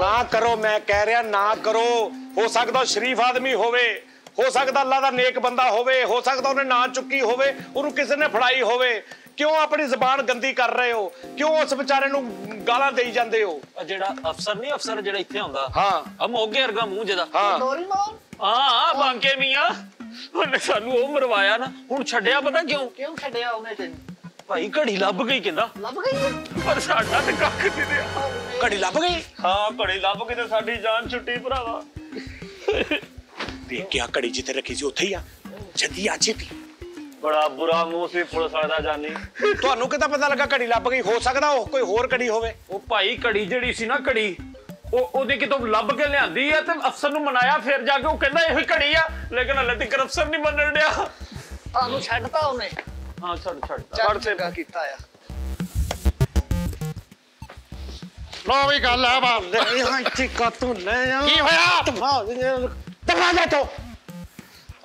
S1: ਨਾ ਕਰੋ ਮੈਂ ਕਹਿ ਰਿਹਾ ਨਾ ਕਰੋ ਹੋ ਸਕਦਾ ਉਹ ਸ਼ਰੀਫ ਆਦਮੀ ਹੋਵੇ ਹੋ ਸਕਦਾ ਅੱਲਾ ਦਾ ਨੇਕ ਬੰਦਾ ਹੋਵੇ ਹੋ ਸਕਦਾ ਉਹਨੇ ਨਾ ਚੁੱਕੀ ਹੋਵੇ ਉਹਨੂੰ ਕਿਸੇ ਨੇ ਫੜਾਈ ਹੋਵੇ ਕਿਉਂ ਆਪਣੀ ਜ਼ਬਾਨ ਗੰਦੀ ਕਰ ਰਹੇ ਹੋ ਕਿਉਂ ਉਸ ਵਿਚਾਰੇ ਨੂੰ ਗਾਲਾਂ ਦੇਈ ਜਾਂਦੇ ਹੋ
S6: ਆ ਜਿਹੜਾ ਅਫਸਰ ਨਹੀਂ ਅਫਸਰ ਜਿਹੜਾ ਇੱਥੇ ਆਉਂਦਾ
S1: ਹਾਂ
S6: ਆ ਮੋਗੇ ਵਰਗਾ ਮੂੰਹ ਜਿਹਦਾ
S1: ਹਾਂ
S3: ਦੋਰੀ ਮਾਰ
S6: ਹਾਂ ਬਾਂਕੇ ਮੀਆਂ ਉਹਨੇ ਸਾਨੂੰ ਉਹ ਮਰਵਾਇਆ ਨਾ ਹੁਣ ਛੱਡਿਆ ਪਤਾ ਕਿਉਂ
S3: ਕਿਉਂ ਛੱਡਿਆ ਉਹਨੇ ਤੈਨੂੰ
S6: ਭਾਈ ਘੜੀ ਲੱਭ ਗਈ ਕਹਿੰਦਾ
S3: ਲੱਭ ਗਈ ਹੈ?
S6: ਪਰ ਸਾਡਾ ਤੇ ਕੱਖ ਨਹੀਂ ਰਿਹਾ
S1: ਘੜੀ ਲੱਭ ਗਈ
S5: ਹਾਂ ਘੜੀ ਲੱਭ ਕੇ ਤੇ ਸਾਡੀ ਜਾਨ ਛੁੱਟੀ ਭਰਾਵਾ
S1: ਵੇਖਿਆ ਘੜੀ ਜਿੱਥੇ ਰੱਖੀ ਸੀ ਉੱਥੇ ਹੀ ਆ ਜੱਦੀ ਆ ਛੇਤੀ
S5: ਬੜਾ ਬੁਰਾ ਮੂੰਹ ਸੀ ਪੁਲਿਸ ਵਾਲੇ ਦਾ ਜਾਨੀ
S1: ਤੁਹਾਨੂੰ ਕਿਦਾਂ ਪਤਾ ਲੱਗਾ ਘੜੀ ਲੱਭ ਗਈ ਹੋ ਸਕਦਾ ਉਹ ਕੋਈ ਹੋਰ ਘੜੀ ਹੋਵੇ
S6: ਉਹ ਭਾਈ ਘੜੀ ਜਿਹੜੀ ਸੀ ਨਾ ਘੜੀ ਉਹ ਉਹਦੇ ਕਿਤੋਂ ਲੱਭ ਕੇ ਲਿਆਂਦੀ ਆ ਤੇ ਅਫਸਰ ਨੂੰ ਮਨਾਇਆ ਫਿਰ ਜਾ ਕੇ ਉਹ ਕਹਿੰਦਾ ਇਹੋ ਹੀ ਘੜੀ ਆ ਲੇਕਿਨ ਹਲੇ ਤੱਕ ਅਫਸਰ ਨਹੀਂ ਮੰਨਣ ਡਿਆ
S3: ਤੁਹਾਨੂੰ ਛੱਡਤਾ ਉਹਨੇ
S6: ਹਾਂ ਛੱਡ ਛੱਡ
S3: ਚੱਲ ਚੰਗਾ ਕੀਤਾ ਆ
S4: ਵੀ ਗੱਲ ਆ ਬਾ
S1: यहाँ ਇੱਥੇ ਕਾਤੋਂ ਲੈ ਆ
S4: ਕੀ ਹੋਇਆ
S1: ਤਮਾ ਜਾ ਤੋ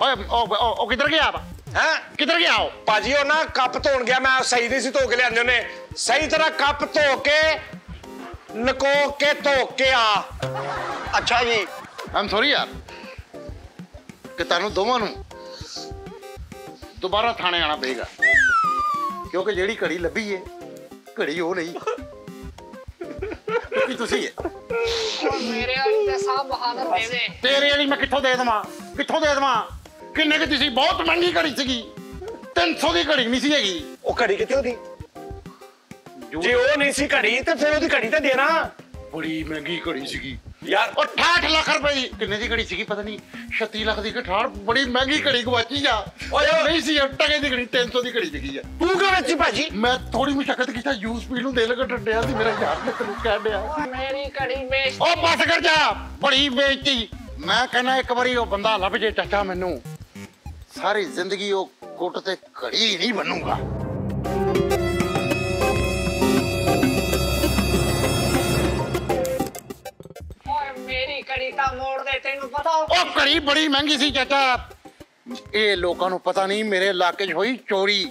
S4: ਓਏ ਉਹ ਉਹ- ਉਹ ਕਿੱਧਰ ਗਿਆ ਵਾ
S1: ਹੈ
S4: ਕਿੱਧਰ ਗਿਆ ਉਹ
S1: ਭਾਜੀ ਉਹ ਨਾ ਕੱਪ ਧੋਣ ਗਿਆ ਮੈਂ ਸਹੀ ਨਹੀਂ ਸੀ ਧੋ ਕੇ ਲਿਆਂਦੇ ਉਹਨੇ ਸਹੀ ਤਰ੍ਹਾਂ ਕੱਪ ਧੋ ਕੇ ਲਕੋ ਕੇ ਧੋ ਕੇ ਆ
S2: ਅੱਛਾ ਜੀ
S4: ਆਮ ਸੌਰੀ ਯਾਰ ਕਿ ਤੁਹਾਨੂੰ ਦੋਵਾਂ ਨੂੰ ਦੁਬਾਰਾ ਥਾਣੇ ਆਣਾ ਪਏਗਾ ਕਿਉਂਕਿ ਜਿਹੜੀ ਘੜੀ ਲੱਭੀ ਏ ਘੜੀ ਉਹ ਨਹੀਂ ਕਿ ਤੁਸੀਂ
S3: ਮੇਰੇ ਵਾਲੀ ਤੇ ਸਾਹ ਬਹਾਦਰ ਦੇ ਦੇ।
S4: ਤੇਰੇ ਵਾਲੀ ਮੈਂ ਕਿੱਥੋਂ ਦੇ ਦੇਵਾਂ? ਕਿੱਥੋਂ ਦੇ ਦੇਵਾਂ? ਕਿੰਨੇ ਕਿ ਤੁਸੀਂ? ਬਹੁਤ ਮਹਿੰਗੀ ਘੜੀ ਸੀਗੀ। 300 ਦੀ ਘੜੀ ਨਹੀਂ ਸੀ ਹੈਗੀ।
S1: ਉਹ ਘੜੀ ਕਿੱਥੇ ਉਹਦੀ? ਜੇ ਉਹ ਨਹੀਂ ਸੀ ਘੜੀ ਤੇ ਫਿਰ ਉਹਦੀ ਘੜੀ ਤਾਂ ਦੇਣਾ।
S4: ਬੜੀ ਮਹਿੰਗੀ ਘੜੀ ਸੀਗੀ।
S1: ਯਾਰ
S4: ਉਹ 68 ਲੱਖ ਰੁਪਏ ਦੀ ਕਿੰਨੇ ਦੀ ਘੜੀ ਸੀਗੀ ਪਤਾ ਨਹੀਂ 36 ਲੱਖ ਦੀ ਕਿ 68 ਬੜੀ ਮਹਿੰਗੀ ਘੜੀ ਗਵਾਚੀ ਆ। ਓਏ ਨਹੀਂ ਸੀ ਟਕੇ ਦੀ ਘੜੀ 300 ਦੀ ਘੜੀ ਸੀਗੀ ਆ।
S1: ਤੂੰ ਕਿਉਂ ਵਿੱਚ ਭਾਜੀ?
S4: ਮੈਂ ਥੋੜੀ ਮੁਸ਼ਕਲ ਕੀਤਾ ਯੂਜ਼ ਸਪੀਡ ਨੂੰ ਦਿਲ ਘਟਣ ਡਿਆ ਸੀ ਮੇਰਾ ਯਾਰ ਨੇ ਤੈਨੂੰ ਕਹਿ ਡਿਆ।
S3: ਮੇਰੀ ਘੜੀ ਵੇਚ।
S4: ਉਹ ਬਸ ਕਰ ਜਾ ਬੜੀ ਬੇਇੱਜ਼ਤੀ ਮੈਂ ਕਹਿੰਦਾ ਇੱਕ ਵਾਰੀ ਉਹ ਬੰਦਾ ਲੱਭ ਜੇ ਚਾਚਾ ਮੈਨੂੰ ਸਾਰੀ ਜ਼ਿੰਦਗੀ ਉਹ ਗੁੱਟ ਤੇ ਘੜੀ ਨਹੀਂ ਬਣੂਗਾ
S3: ਮੇਰੀ ਘੜੀ ਤਾਂ ਮੋੜ ਦੇ ਤੈਨੂੰ ਪਤਾ
S4: ਉਹ ਘੜੀ ਬੜੀ ਮਹਿੰਗੀ ਸੀ ਚਾਚਾ ਇਹ ਲੋਕਾਂ ਨੂੰ ਪਤਾ ਨਹੀਂ ਮੇਰੇ ਇਲਾਕੇ 'ਚ ਹੋਈ ਚੋਰੀ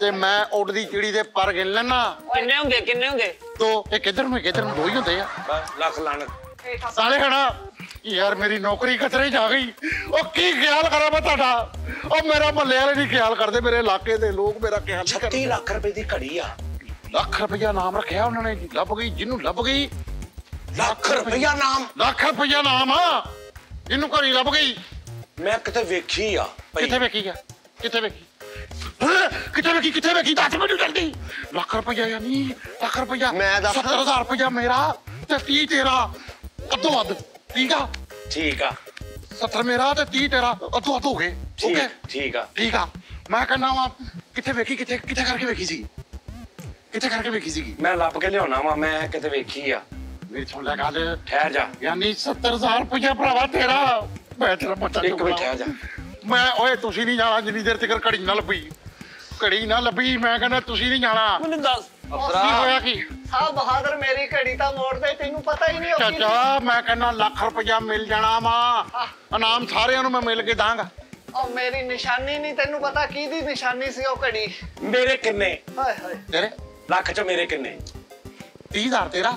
S4: ਤੇ ਮੈਂ ਉੱਡਦੀ ਚਿੜੀ ਦੇ ਪਰ ਗਿਣ ਲੈਣਾ
S6: ਕਿੰਨੇ ਹੁੰਦੇ ਕਿੰਨੇ ਹੁੰਦੇ
S4: ਤੋ ਇਹ ਕਿੱਧਰ ਨੂੰ ਕਿੱਧਰ ਨੂੰ ਦੋ ਹੀ ਹੁੰਦੇ ਆ
S1: ਬਸ ਲੱਖ ਲਾਣਤ
S3: ਇਹ ਤਾਂ
S4: ਸਾਲੇ ਖੜਾ ਯਾਰ ਮੇਰੀ ਨੌਕਰੀ ਖਤਰੇ 'ਚ ਆ ਗਈ ਉਹ ਕੀ ਖਿਆਲ ਕਰਾਂ ਮੈਂ ਤੁਹਾਡਾ ਉਹ ਮੇਰਾ ਮੱਲੇ ਵਾਲੇ ਨਹੀਂ ਖਿਆਲ ਕਰਦੇ ਮੇਰੇ ਇਲਾਕੇ ਦੇ ਲੋਕ ਮੇਰਾ ਖਿਆਲ ਨਹੀਂ
S1: 36
S4: ਕਰਦੇ
S1: ਲੱਖ ਰੁਪਏ ਦੀ ਘੜੀ ਆ
S4: ਲੱਖ ਰੁਪਇਆ ਨਾਮ ਰੱਖਿਆ ਉਹਨਾਂ ਨੇ ਲੱਭ ਗਈ ਜਿਹਨੂੰ ਲੱਭ ਗਈ
S1: ਲੱਖ ਰੁਪਇਆ ਨਾਮ।
S4: ਲੱਖ ਰੁਪਇਆ ਨਾਮ ਆ। ਜਿਹਨੂੰ ਘਰੀ ਲੱਭ ਗਈ।
S1: ਮੈਂ ਕਿਤੇ ਵੇਖੀ ਆ
S4: ਕਿੱਥੇ ਵੇਖੀ ਆ? ਕਿੱਥੇ ਵੇਖੀ? ਹੈਂ? ਕਿੱਥੇ ਵੇਖੀ? ਕਿੱਥੇ ਵੇਖੀ? ਦੱਸ ਮੈਨੂੰ ਜਲਦੀ। ਲੱਖ ਰੁਪਇਆ ਯਾਨੀ ਲੱਖ ਰੁਪਇਆ
S2: ਮੈਂ ਦੱਸ-
S4: 70000 ਰੁਪਇਆ ਮੇਰਾ ਤੇ 30 ਤੇਰਾ। ਅੱਧੋ ਅੱਧ। ਠੀਕ ਆ?
S1: ਠੀਕ ਆ।
S4: 70 ਮੇਰਾ ਤੇ 30 ਤੇਰਾ। ਅੱਧੋ ਅੱਧ ਹੋ ਗਏ।
S1: ਠੀਕ
S4: ਓਕੇ?
S1: ਠੀਕ ਆ।
S4: ਠੀਕ ਆ। ਮੈਂ ਕਹਿੰਦਾ ਵਾ ਕਿੱਥੇ ਵੇਖੀ? ਕਿੱਥੇ ਕਿੱਥੇ ਕਰਕੇ ਵੇਖੀ ਸੀ? ਕਿੱਥੇ ਕਰਕੇ ਵੇਖੀ ਸੀਗੀ?
S1: ਮੈਂ ਲੱਭ ਕੇ ਲਿਆਉਣਾ ਵਾ। ਮੈਂ ਕਿਤੇ ਵੇਖੀ ਆ।
S4: ਮੇਰੀ ਸੁਣ ਲੈ ਗੱਲ
S1: ਠਹਿਰ ਜਾ
S4: ਯਾਨੀ 70000 ਰੁਪਇਆ ਭਰਾਵਾ ਤੇਰਾ ਮੈਂ ਤੇਰਾ ਮੱਥਾ
S1: ਇੱਕ ਮਿੰਟ ਠਹਿਰ ਜਾ
S4: ਮੈਂ ਓਏ ਤੁਸੀਂ ਨਹੀਂ ਜਾਣਾ ਜਿੰਨੀ ਦੇਰ ਤੱਕ ਘੜੀ ਨਾ ਲੱਭੀ ਘੜੀ ਨਾ ਲੱਭੀ ਮੈਂ ਕਹਿੰਦਾ ਤੁਸੀਂ ਨਹੀਂ ਜਾਣਾ
S6: ਮੈਨੂੰ ਦੱਸ
S4: ਕੀ ਹੋਇਆ ਕੀ
S3: ਸਾਹ ਬਹਾਦਰ ਮੇਰੀ ਘੜੀ ਤਾਂ ਮੋੜ ਦੇ ਤੈਨੂੰ ਪਤਾ ਹੀ ਨਹੀਂ ਉਹ ਕੀ
S4: ਚਾਚਾ ਮੈਂ ਕਹਿੰਦਾ ਲੱਖ ਰੁਪਇਆ ਮਿਲ ਜਾਣਾ ਵਾ ਇਨਾਮ ਸਾਰਿਆਂ ਨੂੰ ਮੈਂ ਮਿਲ ਕੇ ਦਾਂਗਾ
S3: ਉਹ ਮੇਰੀ ਨਿਸ਼ਾਨੀ ਨਹੀਂ ਤੈਨੂੰ ਪਤਾ ਕੀ ਦੀ ਨਿਸ਼ਾਨੀ ਸੀ ਉਹ ਘੜੀ
S1: ਮੇਰੇ ਕਿੰਨੇ
S3: ਹਾਏ ਹਾਏ
S4: ਤੇਰੇ
S1: ਲੱਖ ਚ ਮੇਰੇ ਕਿੰਨੇ
S4: 30000 ਤੇਰਾ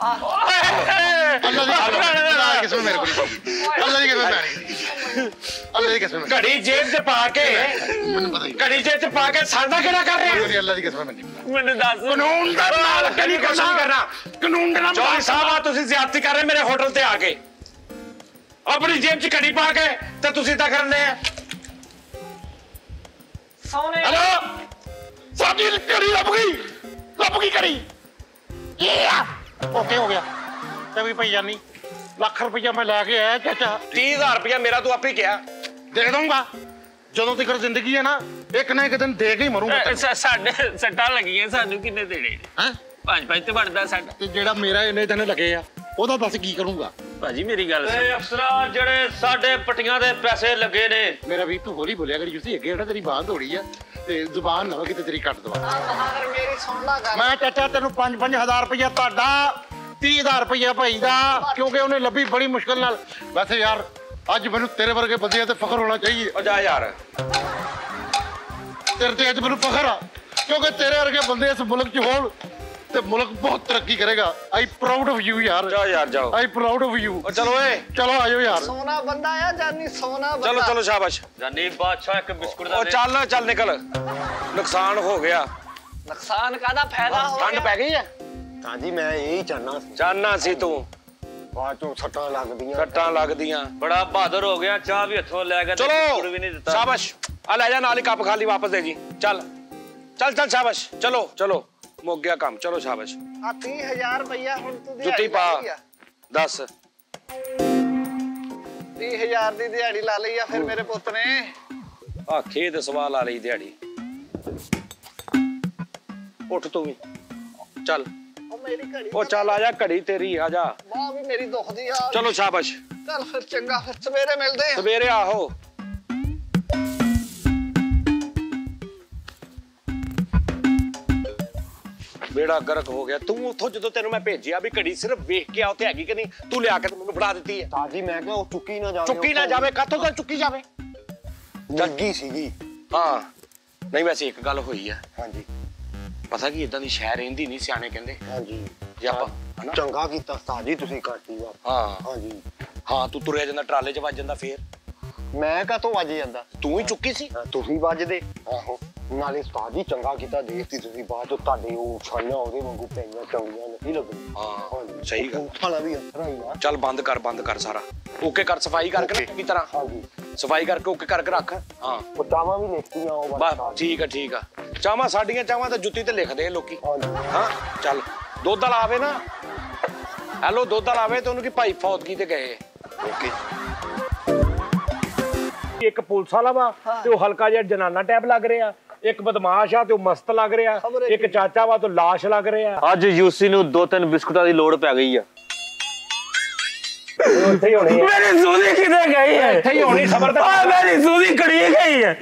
S4: ਅੱਲਾ ਦੀ ਅੱਲਾ ਦੀ ਕਿਸਮ ਮੇਰੇ ਕੋਲ ਨਹੀਂ। ਅੱਲਾ ਦੀ ਕਿਸਮ ਪੈਣੀ ਅੱਲਾ ਦੀ ਕਸਮ ਹੈ।
S1: ਘੜੀ ਜੇਬ 'ਚ ਪਾ ਕੇ
S4: ਮੈਨੂੰ ਪਤਾ ਹੀ ਨਹੀਂ।
S1: ਘੜੀ ਜੇਬ 'ਚ ਪਾ ਕੇ ਸਾਡਾ ਕਿਹੜਾ ਕਰ ਰਿਹਾ
S4: ਮੇਰੀ ਅੱਲਾ ਦੀ ਕਸਮ ਹੈ, ਮੈਨੂੰ ਨਹੀਂ ਪਤਾ।
S6: ਮੈਨੂੰ ਦੱਸ
S4: ਕਾਨੂੰਨ ਦਾ ਨਾਲ
S1: ਕਦੀ ਕੁਛ ਨਹੀਂ ਕਰਨਾ
S4: ਕਾਨੂੰਨ ਦੇ ਨਾਲ
S1: ਚੌਧਰੀ ਸਾਹਿਬ ਆ ਤੁਸੀਂ ਜ਼ਿਆਦਤੀ ਕਰ ਰਹੇ ਮੇਰੇ ਹੋਟਲ ਤੇ ਆ ਕੇ ਆਪਣੀ ਜੇਬ 'ਚ ਘੜੀ ਪਾ ਕੇ ਤੇ ਤੁਸੀਂ ਤਾਂ ਕਰਨੇ ਆ
S6: ਸੋਨੇ
S4: ਹੈਲੋ ਸਾਡੀ ਕੜੀ ਲੱਭ ਗਈ ਲੱਭ ਗਈ ਕੜੀ ਇਹ ਆ ਓਕੇ ਹੋ ਗਿਆ ਤੇ ਵੀ ਭਈ ਜਾਨੀ ਲੱਖ ਰੁਪਈਆ ਮੈਂ ਲੈ ਕੇ ਆਇਆ ਚਾਚਾ
S1: 30000 ਰੁਪਇਆ ਮੇਰਾ ਤੂੰ ਆਪੇ ਕਿਹਾ
S4: ਦੇ ਦਊਂਗਾ ਜਦੋਂ ਤੱਕ ਜ਼ਿੰਦਗੀ ਹੈ ਨਾ ਇੱਕ ਨਾ ਇੱਕ ਦਿਨ ਦੇ ਕੇ ਹੀ ਮਰੂੰਗਾ
S6: ਅ, ਸ- ਸਾਡੇ ਸੱਟਾਂ ਲੱਗੀਆਂ ਸਾਨੂੰ ਕਿੰਨੇ ਦੇਣੇ ਨੇ
S4: ਹੈ
S6: ਪੰਜ ਪੰਜ ਤੇ ਬਣਦਾ ਸਾਡਾ
S4: ਤੇ ਜਿਹੜਾ ਮੇਰਾ ਇੰਨੇ ਦਿਨ ਲੱਗੇ ਆ ਉਹਦਾ ਦੱਸ ਕੀ ਕਰੂੰਗਾ
S6: ਭਾਜੀ ਮੇਰੀ ਗੱਲ ਸੁਣ
S5: ਤੇ ਅਫਸਰਾ ਜਿਹੜੇ ਸਾਡੇ ਪੱਟੀਆਂ ਦੇ ਪੈਸੇ ਲੱਗੇ ਨੇ
S4: ਮੇਰਾ ਵੀ ਤੂੰ ਹੌਲੀ ਬੋਲਿਆ ਕਰੀ ਜੁਸੀ ਅੱਗੇ ਜਿਹੜਾ ਤੇਰੀ ਬਾਂਹ ਦੌੜੀ ਆ ਤੇ ਜ਼ੁਬਾਨ ਨਾ ਕਿਤੇ ਤੇਰੀ ਕੱਟ ਦਵਾ
S3: ਆ ਬਹਾਦਰ ਮੇਰੀ ਸੁਣ ਲਾ ਗੱਲ
S4: ਮੈਂ ਚਾਚਾ ਤੈਨੂੰ 5-5000 ਰੁਪਇਆ ਤੁਹਾਡਾ 30000 ਰੁਪਇਆ ਭਾਈ ਦਾ ਕਿਉਂਕਿ ਉਹਨੇ ਲੱਭੀ ਬੜੀ ਮੁਸ਼ਕਲ ਨਾਲ ਵੈਸੇ ਯਾਰ ਅੱਜ ਮੈਨੂੰ ਤੇਰੇ ਵਰਗੇ ਬੰਦੇ ਤੇ ਫਖਰ ਹੋਣਾ ਚਾਹੀਏ
S1: ਉਹ ਜਾ ਯਾਰ
S4: ਤੇਰੇ ਤੇ ਅੱਜ ਮੈਨੂੰ ਫਖਰ ਆ ਕਿਉਂਕਿ ਤੇਰੇ ਵਰਗੇ ਬੰਦੇ ਇਸ ਮੁਲਕ 'ਚ ਹੋਣ ਤੇ ਮੁਲਕ ਬਹੁਤ ਤਰੱਕੀ ਕਰੇਗਾ ਆਈ ਪ੍ਰਾਊਡ ਆਫ ਯੂ ਯਾਰ
S1: ਜਾ ਯਾਰ ਜਾਓ
S4: ਆਈ ਪ੍ਰਾਊਡ ਆਫ ਯੂ
S1: ਉਹ ਚਲੋ ਏ
S4: ਚਲੋ ਆਜੋ ਯਾਰ
S3: ਸੋਨਾ ਬੰਦਾ ਆ ਜਾਨੀ ਸੋਨਾ ਬੰਦਾ
S1: ਚਲੋ ਚਲੋ ਸ਼ਾਬਾਸ਼
S5: ਜਾਨੀ ਬਾਦਸ਼ਾਹ ਇੱਕ ਬਿਸਕੁਟ ਦਾ
S1: ਉਹ
S5: ਦੇ।
S1: ਚੱਲ ਚੱਲ ਨਿਕਲ ਨੁਕਸਾਨ ਹੋ ਗਿਆ
S3: ਨੁਕਸਾਨ ਕਾਦਾ ਫਾਇਦਾ ਹੋ
S1: ਠੰਡ
S3: ਗਿਆ
S1: ਪੈ ਗਈ ਹੈ
S2: ਤਾਂ ਜੀ ਮੈਂ ਇਹ ਚਾਹਨਾ ਸੀ
S1: ਜਾਨਾ ਸੀ ਤੂੰ
S2: ਬਾਅਦ ਚੋਂ ਸੱਟਾਂ ਲੱਗਦੀਆਂ
S1: ਸੱਟਾਂ ਲੱਗਦੀਆਂ
S5: ਬੜਾ ਬਹਾਦਰ ਹੋ ਗਿਆ ਚਾਹ ਵੀ ਹੱਥੋਂ ਲੈ ਗਿਆ ਤੇ ਬਿਸਕੁਟ ਵੀ ਨਹੀਂ
S1: ਚਲੋ
S5: ਦਿੱਤਾ
S1: ਸ਼ਾਬਾਸ਼ ਆ ਲੈ ਜਾ ਨਾਲ ਹੀ ਕੱਪ ਖਾਲੀ ਵਾਪਸ ਦੇ ਜੀ ਚੱਲ ਚੱਲ ਚੱਲ ਸ਼ਾਬਾਸ਼ ਚਲੋ ਚਲੋ ਮੁੱਕ ਗਿਆ ਕੰਮ ਚਲੋ ਸ਼ਾਬਾਸ਼
S3: ਆ 30000 ਰੁਪਇਆ ਹੁਣ ਤੂੰ ਦਿਹਾੜੀ
S1: ਜੁੱਤੀ ਪਾ
S3: ਲਾ ਲਈ ਆ।
S1: ਦੱਸ
S3: 30000 ਦੀ ਦਿਹਾੜੀ ਲਾ ਲਈ ਆ ਫਿਰ ਮੇਰੇ ਪੁੱਤ ਨੇ
S1: ਆ ਖੇਦ ਸਵਾਲ ਆ ਰਹੀ ਦਿਹਾੜੀ ਉੱਠ ਤੂੰ ਵੀ ਚੱਲ
S3: ਉਹ ਮੇਰੀ ਘੜੀ
S1: ਉਹ ਚੱਲ ਆ ਜਾ ਘੜੀ ਤੇਰੀ ਆ ਜਾ
S3: ਮਾਂ ਵੀ ਮੇਰੀ ਦੁਖਦੀ ਆ
S1: ਚਲੋ ਸ਼ਾਬਾਸ਼
S3: ਚੱਲ ਫਿਰ ਚੰਗਾ ਫਿਰ ਸਵੇਰੇ ਮਿਲਦੇ ਆ
S1: ਸਵੇਰੇ ਆਹੋ ਬੇੜਾ ਗਰਕ ਹੋ ਗਿਆ ਤੂੰ ਉੱਥੋਂ ਜਦੋਂ ਤੈਨੂੰ ਮੈਂ ਭੇਜਿਆ ਵੀ ਘੜੀ ਸਿਰਫ ਵੇਖ ਕੇ ਆ ਉੱਥੇ ਹੈਗੀ ਕਿ ਨਹੀਂ ਤੂੰ ਲਿਆ ਕੇ ਤੇ ਮੈਨੂੰ ਫੜਾ ਦਿੱਤੀ ਹੈ
S2: ਤਾਂ ਜੀ ਮੈਂ ਕਿਹਾ ਉਹ ਚੁੱਕੀ ਨਾ ਜਾਵੇ
S1: ਚੁੱਕੀ ਨਾ ਜਾਵੇ ਕਾਤੋਂ ਤਾਂ ਚੁੱਕੀ ਜਾਵੇ
S2: ਲੱਗੀ ਸੀਗੀ
S1: ਹਾਂ ਨਹੀਂ ਵੈਸੇ ਇੱਕ ਗੱਲ ਹੋਈ ਆ
S2: ਹਾਂਜੀ
S1: ਪਤਾ ਕੀ ਇਦਾਂ ਦੀ ਸ਼ਹਿਰ ਰਹਿੰਦੀ ਨਹੀਂ ਸਿਆਣੇ ਕਹਿੰਦੇ
S2: ਹਾਂਜੀ
S1: ਜੇ ਆਪਾਂ ਹਨਾ
S2: ਚੰਗਾ ਕੀਤਾ ਸਾਜੀ ਤੁਸੀਂ ਕਰਤੀ ਵਾ
S1: ਹਾਂ
S2: ਹਾਂਜੀ
S1: ਹਾਂ ਤੂੰ ਤੁਰਿਆ ਜਾਂਦਾ ਟਰਾਲੇ 'ਚ ਵੱਜ ਜਾਂਦਾ ਫੇਰ
S2: ਮੈਂ ਕਾਹਤੋਂ ਵੱਜ ਜਾਂਦਾ
S1: ਤੂੰ ਹੀ ਚੁੱਕੀ ਸੀ
S2: ਹਾਂ, ਤੁਸੀਂ ਵੱਜਦੇ ਆਹੋ ਨਾਲੇ ਸਾਜੀ ਚੰਗਾ ਕੀਤਾ ਦੇਖਤੀ ਤੁਸੀਂ ਬਾਅਦ ਚੋਂ ਤੁਹਾਡੇ ਉਹ ਛਾਈਆਂ ਉਹਦੇ ਵਾਂਗੂ ਪੈਂਦੀਆਂ ਚੰਗੀਆਂ ਨਹੀਂ ਲੱਗਣੀ
S1: ਹਾਂ
S2: ਹਾਂਜੀ
S1: ਸਹੀ ਗੱਲ
S2: ਉਠਾਲਾ ਵੀ ਅੰਤਰਾ ਹੀ ਆ
S1: ਚੱਲ ਬੰਦ ਕਰ ਬੰਦ ਕਰ ਸਾਰਾ ਓਕੇ ਕਰ ਸਫਾਈ ਕਰਕੇ ਨਾ ਚੰਗੀ ਤਰ੍ਹਾਂ
S2: ਹਾਂਜੀ
S1: ਸਫਾਈ ਕਰਕੇ ਓਕੇ ਕਰਕੇ ਰੱਖ ਹਾਂ
S2: ਪਤਾਵਾ ਵੀ ਲਿਖਤੀਆਂ ਉਹ
S1: ਬਸ ਠੀਕ ਆ ਠੀਕ ਆ ਚਾਵਾਂ ਸਾਡੀਆਂ ਚਾਵਾਂ ਤਾਂ ਜੁੱਤੀ ਤੇ ਲਿਖਦੇ ਆ ਲੋਕੀ
S2: ਹਾਂਜੀ
S1: ਹਾਂ ਚੱਲ ਦੁੱਧ ਵਾਲਾ ਆਵੇ ਨਾ ਹੈਲੋ ਦੁੱਧ ਵਾਲਾ ਆਵੇ ਤੇ ਉਹਨੂੰ ਕੀ ਭਾਈ ਫੌਤਗੀ ਤੇ ਗਏ ਓਕੇ ਇੱਕ ਪੁਲਿਸ ਵਾਲਾ ਵਾ ਤੇ ਉਹ ਹਲਕਾ ਜਿਹਾ ਜਨਾਨਾ ਟੈਬ ਲੱਗ ਰਿਹਾ ਇੱਕ ਬਦਮਾਸ਼ ਆ ਤੇ ਉਹ ਮਸਤ ਲੱਗ ਰਿਹਾ। ਇੱਕ ਚਾਚਾ ਵਾ ਤੇ ਲਾਸ਼ ਲੱਗ ਰਿਹਾ।
S5: ਅੱਜ ਯੂਸੀ ਨੂੰ ਦੋ ਤਿੰਨ ਬਿਸਕੁਟਾਂ ਦੀ ਲੋੜ ਪੈ ਗਈ ਆ।
S1: ਉੱਥੇ ਹੀ ਹੋਣੇ ਆ।
S6: ਮੇਰੀ ਸੂਦੀ ਕਿਤੇ ਗਈ ਹੈ?
S1: ਇੱਥੇ ਹੀ ਹੋਣੀ ਖਬਰ ਤਾਂ
S6: ਮੇਰੀ ਸੂਦੀ ਕੜੀ ਗਈ ਹੈ।